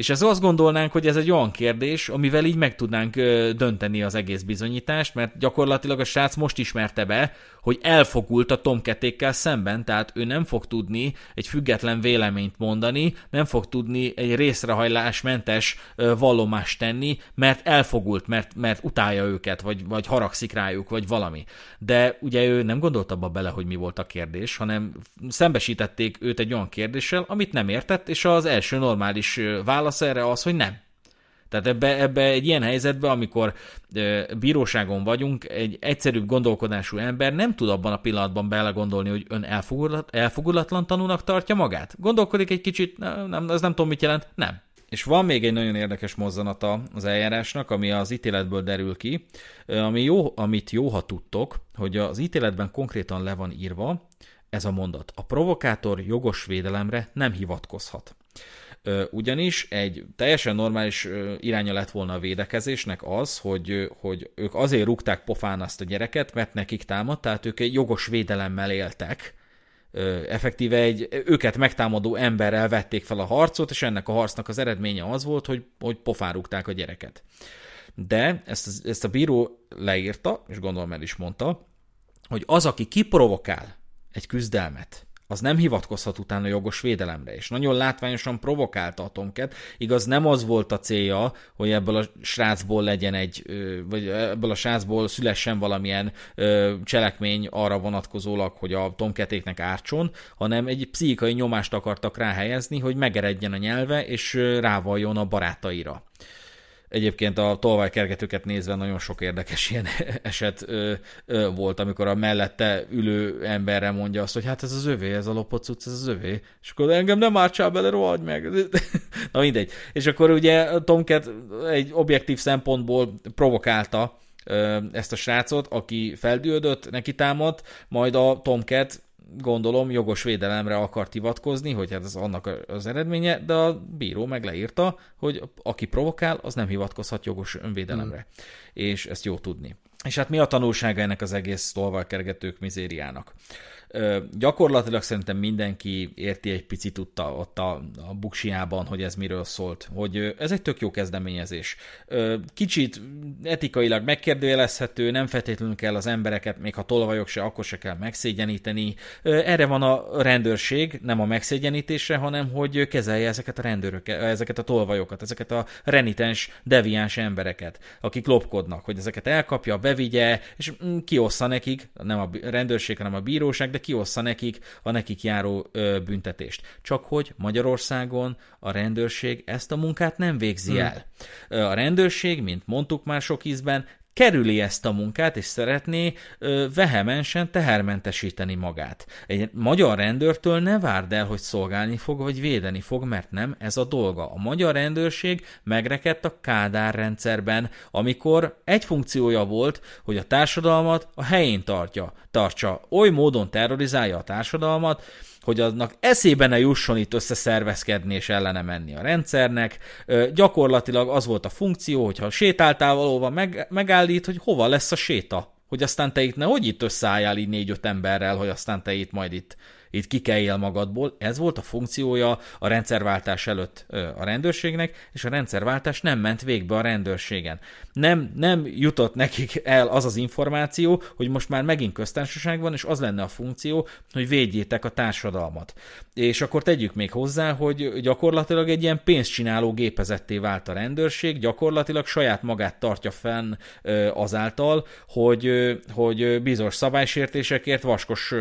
És ez azt gondolnánk, hogy ez egy olyan kérdés, amivel így meg tudnánk dönteni az egész bizonyítást, mert gyakorlatilag a srác most ismerte be, hogy elfogult a tomketékkel szemben, tehát ő nem fog tudni egy független véleményt mondani, nem fog tudni egy részrehajlásmentes vallomást tenni, mert elfogult, mert, mert utálja őket, vagy, vagy haragszik rájuk, vagy valami. De ugye ő nem gondolt abba bele, hogy mi volt a kérdés, hanem szembesítették őt egy olyan kérdéssel, amit nem értett, és az első normális válasz erre az, hogy nem. Tehát ebbe, ebbe egy ilyen helyzetbe, amikor e, bíróságon vagyunk, egy egyszerűbb gondolkodású ember nem tud abban a pillanatban belegondolni, hogy ön elfogulat, elfogulatlan tanúnak tartja magát. Gondolkodik egy kicsit, nem, ez nem tudom mit jelent, nem. És van még egy nagyon érdekes mozzanata az eljárásnak, ami az ítéletből derül ki, ami jó, amit jó, ha tudtok, hogy az ítéletben konkrétan le van írva ez a mondat. A provokátor jogos védelemre nem hivatkozhat. Ugyanis egy teljesen normális iránya lett volna a védekezésnek az, hogy, hogy ők azért rúgták pofán azt a gyereket, mert nekik támadt, tehát ők egy jogos védelemmel éltek, effektíve egy őket megtámadó emberrel vették fel a harcot, és ennek a harcnak az eredménye az volt, hogy, hogy pofán rúgták a gyereket. De ezt, ezt a bíró leírta, és gondolom el is mondta, hogy az, aki kiprovokál egy küzdelmet, az nem hivatkozhat utána jogos védelemre, és nagyon látványosan provokálta a Tomket. Igaz, nem az volt a célja, hogy ebből a srácból legyen egy, vagy ebből a srácból szülessen valamilyen cselekmény arra vonatkozólag, hogy a Tomketéknek ártson, hanem egy pszichikai nyomást akartak ráhelyezni, hogy megeredjen a nyelve, és rávaljon a barátaira. Egyébként a tolvajkergetőket nézve nagyon sok érdekes ilyen (laughs) eset ö, ö, volt, amikor a mellette ülő emberre mondja azt, hogy hát ez az övé, ez a lopott cucc, ez az övé. És akkor engem nem ártsál bele, rohagy meg. (laughs) Na mindegy. És akkor ugye Tomcat egy objektív szempontból provokálta ezt a srácot, aki feldüldött, neki támadt, majd a Tomcat gondolom jogos védelemre akart hivatkozni, hogy hát ez annak az eredménye, de a bíró meg leírta, hogy aki provokál, az nem hivatkozhat jogos önvédelemre. Mm. És ezt jó tudni. És hát mi a tanulsága ennek az egész tolvalkergetők mizériának? Gyakorlatilag szerintem mindenki érti egy picit ott a, ott a, a buksiában, hogy ez miről szólt, hogy ez egy tök jó kezdeményezés. Kicsit etikailag megkérdőjelezhető, nem feltétlenül kell az embereket, még ha tolvajok se, akkor se kell megszégyeníteni. Erre van a rendőrség, nem a megszégyenítésre, hanem hogy kezelje ezeket a rendőröket, ezeket a tolvajokat, ezeket a renitens, deviáns embereket, akik lopkodnak, hogy ezeket elkapja, bevigye, és mm, kiossza nekik, nem a rendőrség, hanem a bíróság, de kiossza nekik a nekik járó ö, büntetést. Csak hogy Magyarországon a rendőrség ezt a munkát nem végzi hmm. el. A rendőrség, mint mondtuk már sok ízben, kerüli ezt a munkát, és szeretné ö, vehemensen tehermentesíteni magát. Egy magyar rendőrtől ne várd el, hogy szolgálni fog, vagy védeni fog, mert nem ez a dolga. A magyar rendőrség megrekedt a Kádár rendszerben, amikor egy funkciója volt, hogy a társadalmat a helyén tartja, tartsa, oly módon terrorizálja a társadalmat, hogy aznak eszébe ne jusson itt összeszervezkedni és ellene menni a rendszernek. Gyakorlatilag az volt a funkció, hogyha sétáltál valóban meg, megállít, hogy hova lesz a séta. Hogy aztán te itt ne, hogy itt összeálljál így négy-öt emberrel, hogy aztán te itt majd itt itt kikeljél magadból. Ez volt a funkciója a rendszerváltás előtt a rendőrségnek, és a rendszerváltás nem ment végbe a rendőrségen. Nem, nem jutott nekik el az az információ, hogy most már megint köztársaság van, és az lenne a funkció, hogy védjétek a társadalmat. És akkor tegyük még hozzá, hogy gyakorlatilag egy ilyen pénzcsináló gépezetté vált a rendőrség, gyakorlatilag saját magát tartja fenn azáltal, hogy, hogy bizonyos szabálysértésekért vaskos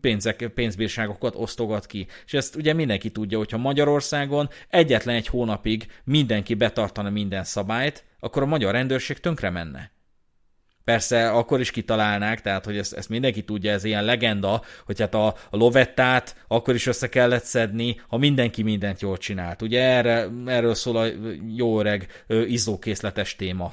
pénzek, pénzbír bírságokat osztogat ki. És ezt ugye mindenki tudja, hogyha Magyarországon egyetlen egy hónapig mindenki betartana minden szabályt, akkor a magyar rendőrség tönkre menne. Persze akkor is kitalálnák, tehát hogy ezt, ezt mindenki tudja, ez ilyen legenda, hogy hát a, a lovettát akkor is össze kellett szedni, ha mindenki mindent jól csinált. Ugye erre, erről szól a jó öreg izzókészletes téma.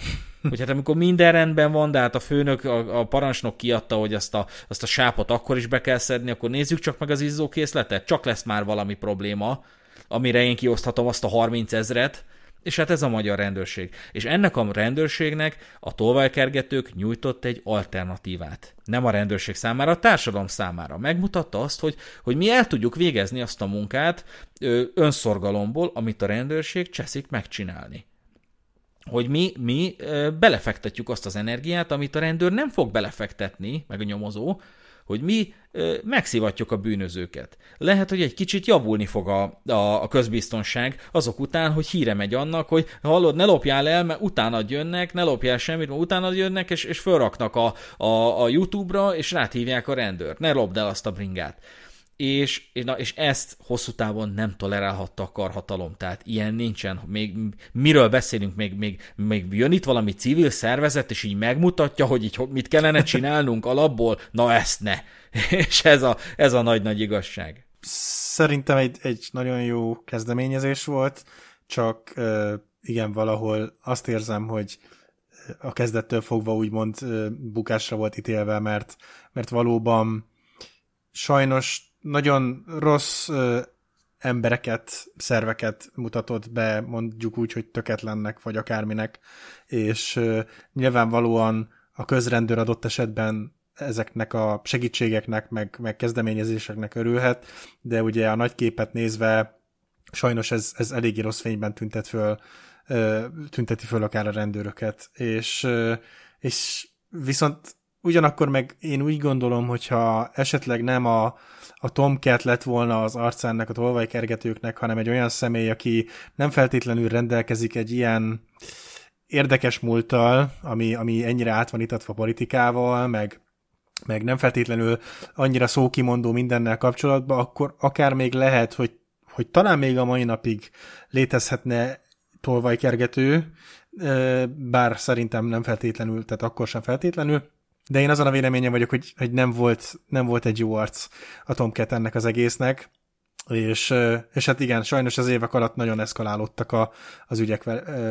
Hogy hát amikor minden rendben van, de hát a főnök, a, a parancsnok kiadta, hogy azt a, azt a sápot akkor is be kell szedni, akkor nézzük csak meg az izzókészletet, csak lesz már valami probléma, amire én kioszthatom azt a 30 ezret, és hát ez a magyar rendőrség. És ennek a rendőrségnek a tolvajkergetők nyújtott egy alternatívát. Nem a rendőrség számára, a társadalom számára. Megmutatta azt, hogy, hogy mi el tudjuk végezni azt a munkát ö, önszorgalomból, amit a rendőrség cseszik megcsinálni hogy mi, mi belefektetjük azt az energiát, amit a rendőr nem fog belefektetni, meg a nyomozó, hogy mi megszivatjuk a bűnözőket. Lehet, hogy egy kicsit javulni fog a, a, a közbiztonság azok után, hogy híre megy annak, hogy hallod, ne lopjál el, mert utána jönnek, ne lopjál semmit, mert utána jönnek, és, és fölraknak a, a, a YouTube-ra, és ráthívják a rendőrt. Ne lopd el azt a bringát és, és, na, és ezt hosszú távon nem tolerálhatta a karhatalom. Tehát ilyen nincsen. Még miről beszélünk, még, még, még jön itt valami civil szervezet, és így megmutatja, hogy így mit kellene csinálnunk alapból, na ezt ne. (laughs) és ez a, ez a nagy-nagy igazság. Szerintem egy, egy nagyon jó kezdeményezés volt, csak igen, valahol azt érzem, hogy a kezdettől fogva úgymond bukásra volt ítélve, mert, mert valóban sajnos nagyon rossz ö, embereket, szerveket mutatott be, mondjuk úgy, hogy töketlennek, vagy akárminek, és ö, nyilvánvalóan a közrendőr adott esetben ezeknek a segítségeknek, meg, meg kezdeményezéseknek örülhet, de ugye a nagy képet nézve sajnos ez, ez eléggé rossz fényben tüntet föl, ö, tünteti föl akár a rendőröket, és, és viszont ugyanakkor meg én úgy gondolom, hogyha esetleg nem a, a Tomcat lett volna az arcának a tolvajkergetőknek, hanem egy olyan személy, aki nem feltétlenül rendelkezik egy ilyen érdekes múlttal, ami, ami ennyire át van itatva politikával, meg, meg nem feltétlenül annyira szókimondó mindennel kapcsolatban, akkor akár még lehet, hogy, hogy talán még a mai napig létezhetne tolvajkergető, bár szerintem nem feltétlenül, tehát akkor sem feltétlenül, de én azon a véleményem vagyok, hogy, hogy nem, volt, nem volt egy jó arc a Tomcat ennek az egésznek, és, és hát igen, sajnos az évek alatt nagyon eszkalálódtak a, az ügyek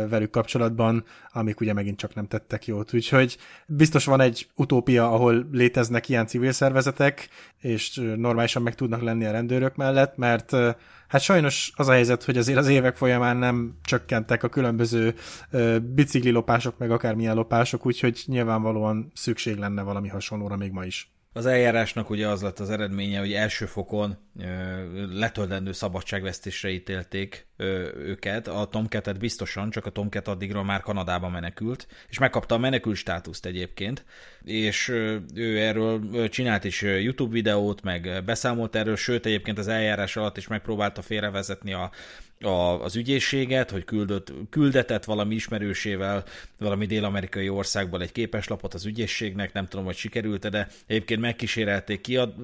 velük kapcsolatban, amik ugye megint csak nem tettek jót. Úgyhogy biztos van egy utópia, ahol léteznek ilyen civil szervezetek, és normálisan meg tudnak lenni a rendőrök mellett, mert hát sajnos az a helyzet, hogy azért az évek folyamán nem csökkentek a különböző biciklilopások, meg akármilyen lopások, úgyhogy nyilvánvalóan szükség lenne valami hasonlóra még ma is. Az eljárásnak ugye az lett az eredménye, hogy első fokon letöltendő szabadságvesztésre ítélték őket. A Tomcat-et biztosan, csak a Tomcat addigra már Kanadába menekült, és megkapta a menekült státuszt egyébként, és ő erről csinált is YouTube videót, meg beszámolt erről, sőt egyébként az eljárás alatt is megpróbálta félrevezetni a a, az ügyészséget, hogy küldött, küldetett valami ismerősével valami dél-amerikai országból egy képeslapot az ügyészségnek, nem tudom, hogy sikerült de egyébként megkísérelték kiad,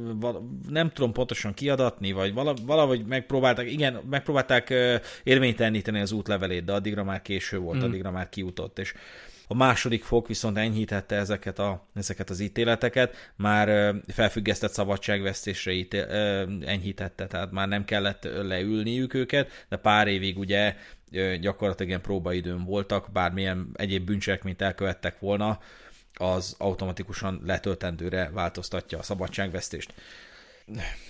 nem tudom pontosan kiadatni, vagy valahogy megpróbálták, igen, megpróbálták érvényteleníteni az útlevelét, de addigra már késő volt, mm. addigra már kiutott, és a második fok viszont enyhítette ezeket, a, ezeket az ítéleteket, már felfüggesztett szabadságvesztésre ítél, enyhítette, tehát már nem kellett leülniük őket, de pár évig ugye gyakorlatilag ilyen próbaidőn voltak, bármilyen egyéb bűncselekményt elkövettek volna, az automatikusan letöltendőre változtatja a szabadságvesztést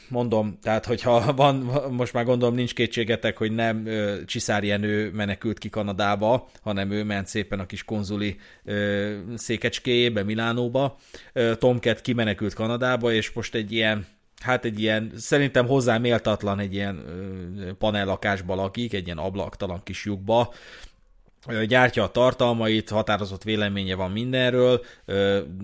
mondom, tehát hogyha van, most már gondolom nincs kétségetek, hogy nem Csiszár menekült ki Kanadába, hanem ő ment szépen a kis konzuli székecskéjébe, Milánóba. Ö, Tomcat kimenekült Kanadába, és most egy ilyen hát egy ilyen, szerintem hozzá méltatlan egy ilyen panellakásba lakik, egy ilyen ablaktalan kis lyukba, gyártja a tartalmait, határozott véleménye van mindenről,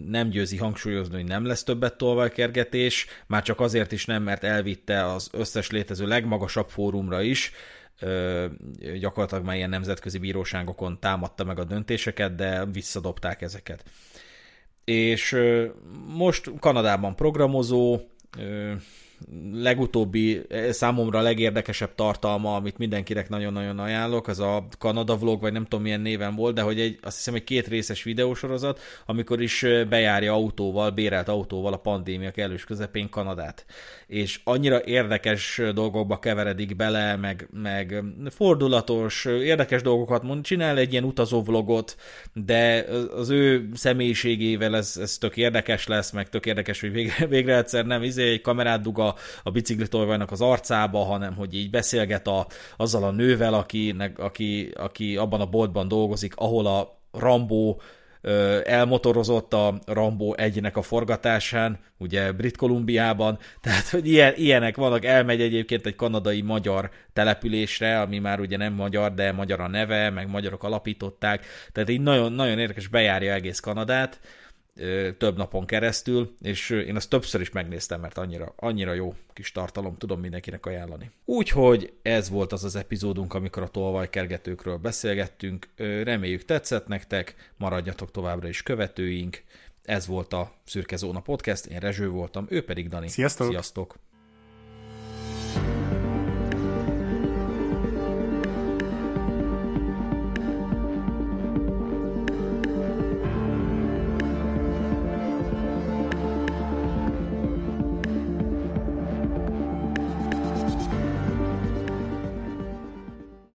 nem győzi hangsúlyozni, hogy nem lesz többet tolvajkergetés, már csak azért is nem, mert elvitte az összes létező legmagasabb fórumra is, gyakorlatilag már ilyen nemzetközi bíróságokon támadta meg a döntéseket, de visszadobták ezeket. És most Kanadában programozó, legutóbbi, eh, számomra legérdekesebb tartalma, amit mindenkinek nagyon-nagyon ajánlok, az a Kanada vlog, vagy nem tudom milyen néven volt, de hogy egy, azt hiszem egy két részes videósorozat, amikor is eh, bejárja autóval, bérelt autóval a pandémia kellős közepén Kanadát. És annyira érdekes dolgokba keveredik bele, meg, meg fordulatos, érdekes dolgokat mond, csinál egy ilyen utazó vlogot, de az ő személyiségével ez, ez tök érdekes lesz, meg tök érdekes, hogy végre, végre egyszer nem izé, egy kamerát dug a, a biciklitolvajnak az arcába, hanem hogy így beszélget a, azzal a nővel, aki, aki, aki abban a boltban dolgozik, ahol a Rambó elmotorozott a Rambo egynek a forgatásán, ugye Brit Kolumbiában, (laughs) tehát hogy ilyen, ilyenek vannak, elmegy egyébként egy kanadai magyar településre, ami már ugye nem magyar, de magyar a neve, meg magyarok alapították, tehát így nagyon, nagyon érdekes, bejárja egész Kanadát, több napon keresztül, és én azt többször is megnéztem, mert annyira, annyira jó kis tartalom, tudom mindenkinek ajánlani. Úgyhogy ez volt az az epizódunk, amikor a tolvajkergetőkről beszélgettünk. Reméljük tetszett nektek, maradjatok továbbra is követőink. Ez volt a Szürke Zóna Podcast, én Rezső voltam, ő pedig Dani. Sziasztok! Sziasztok!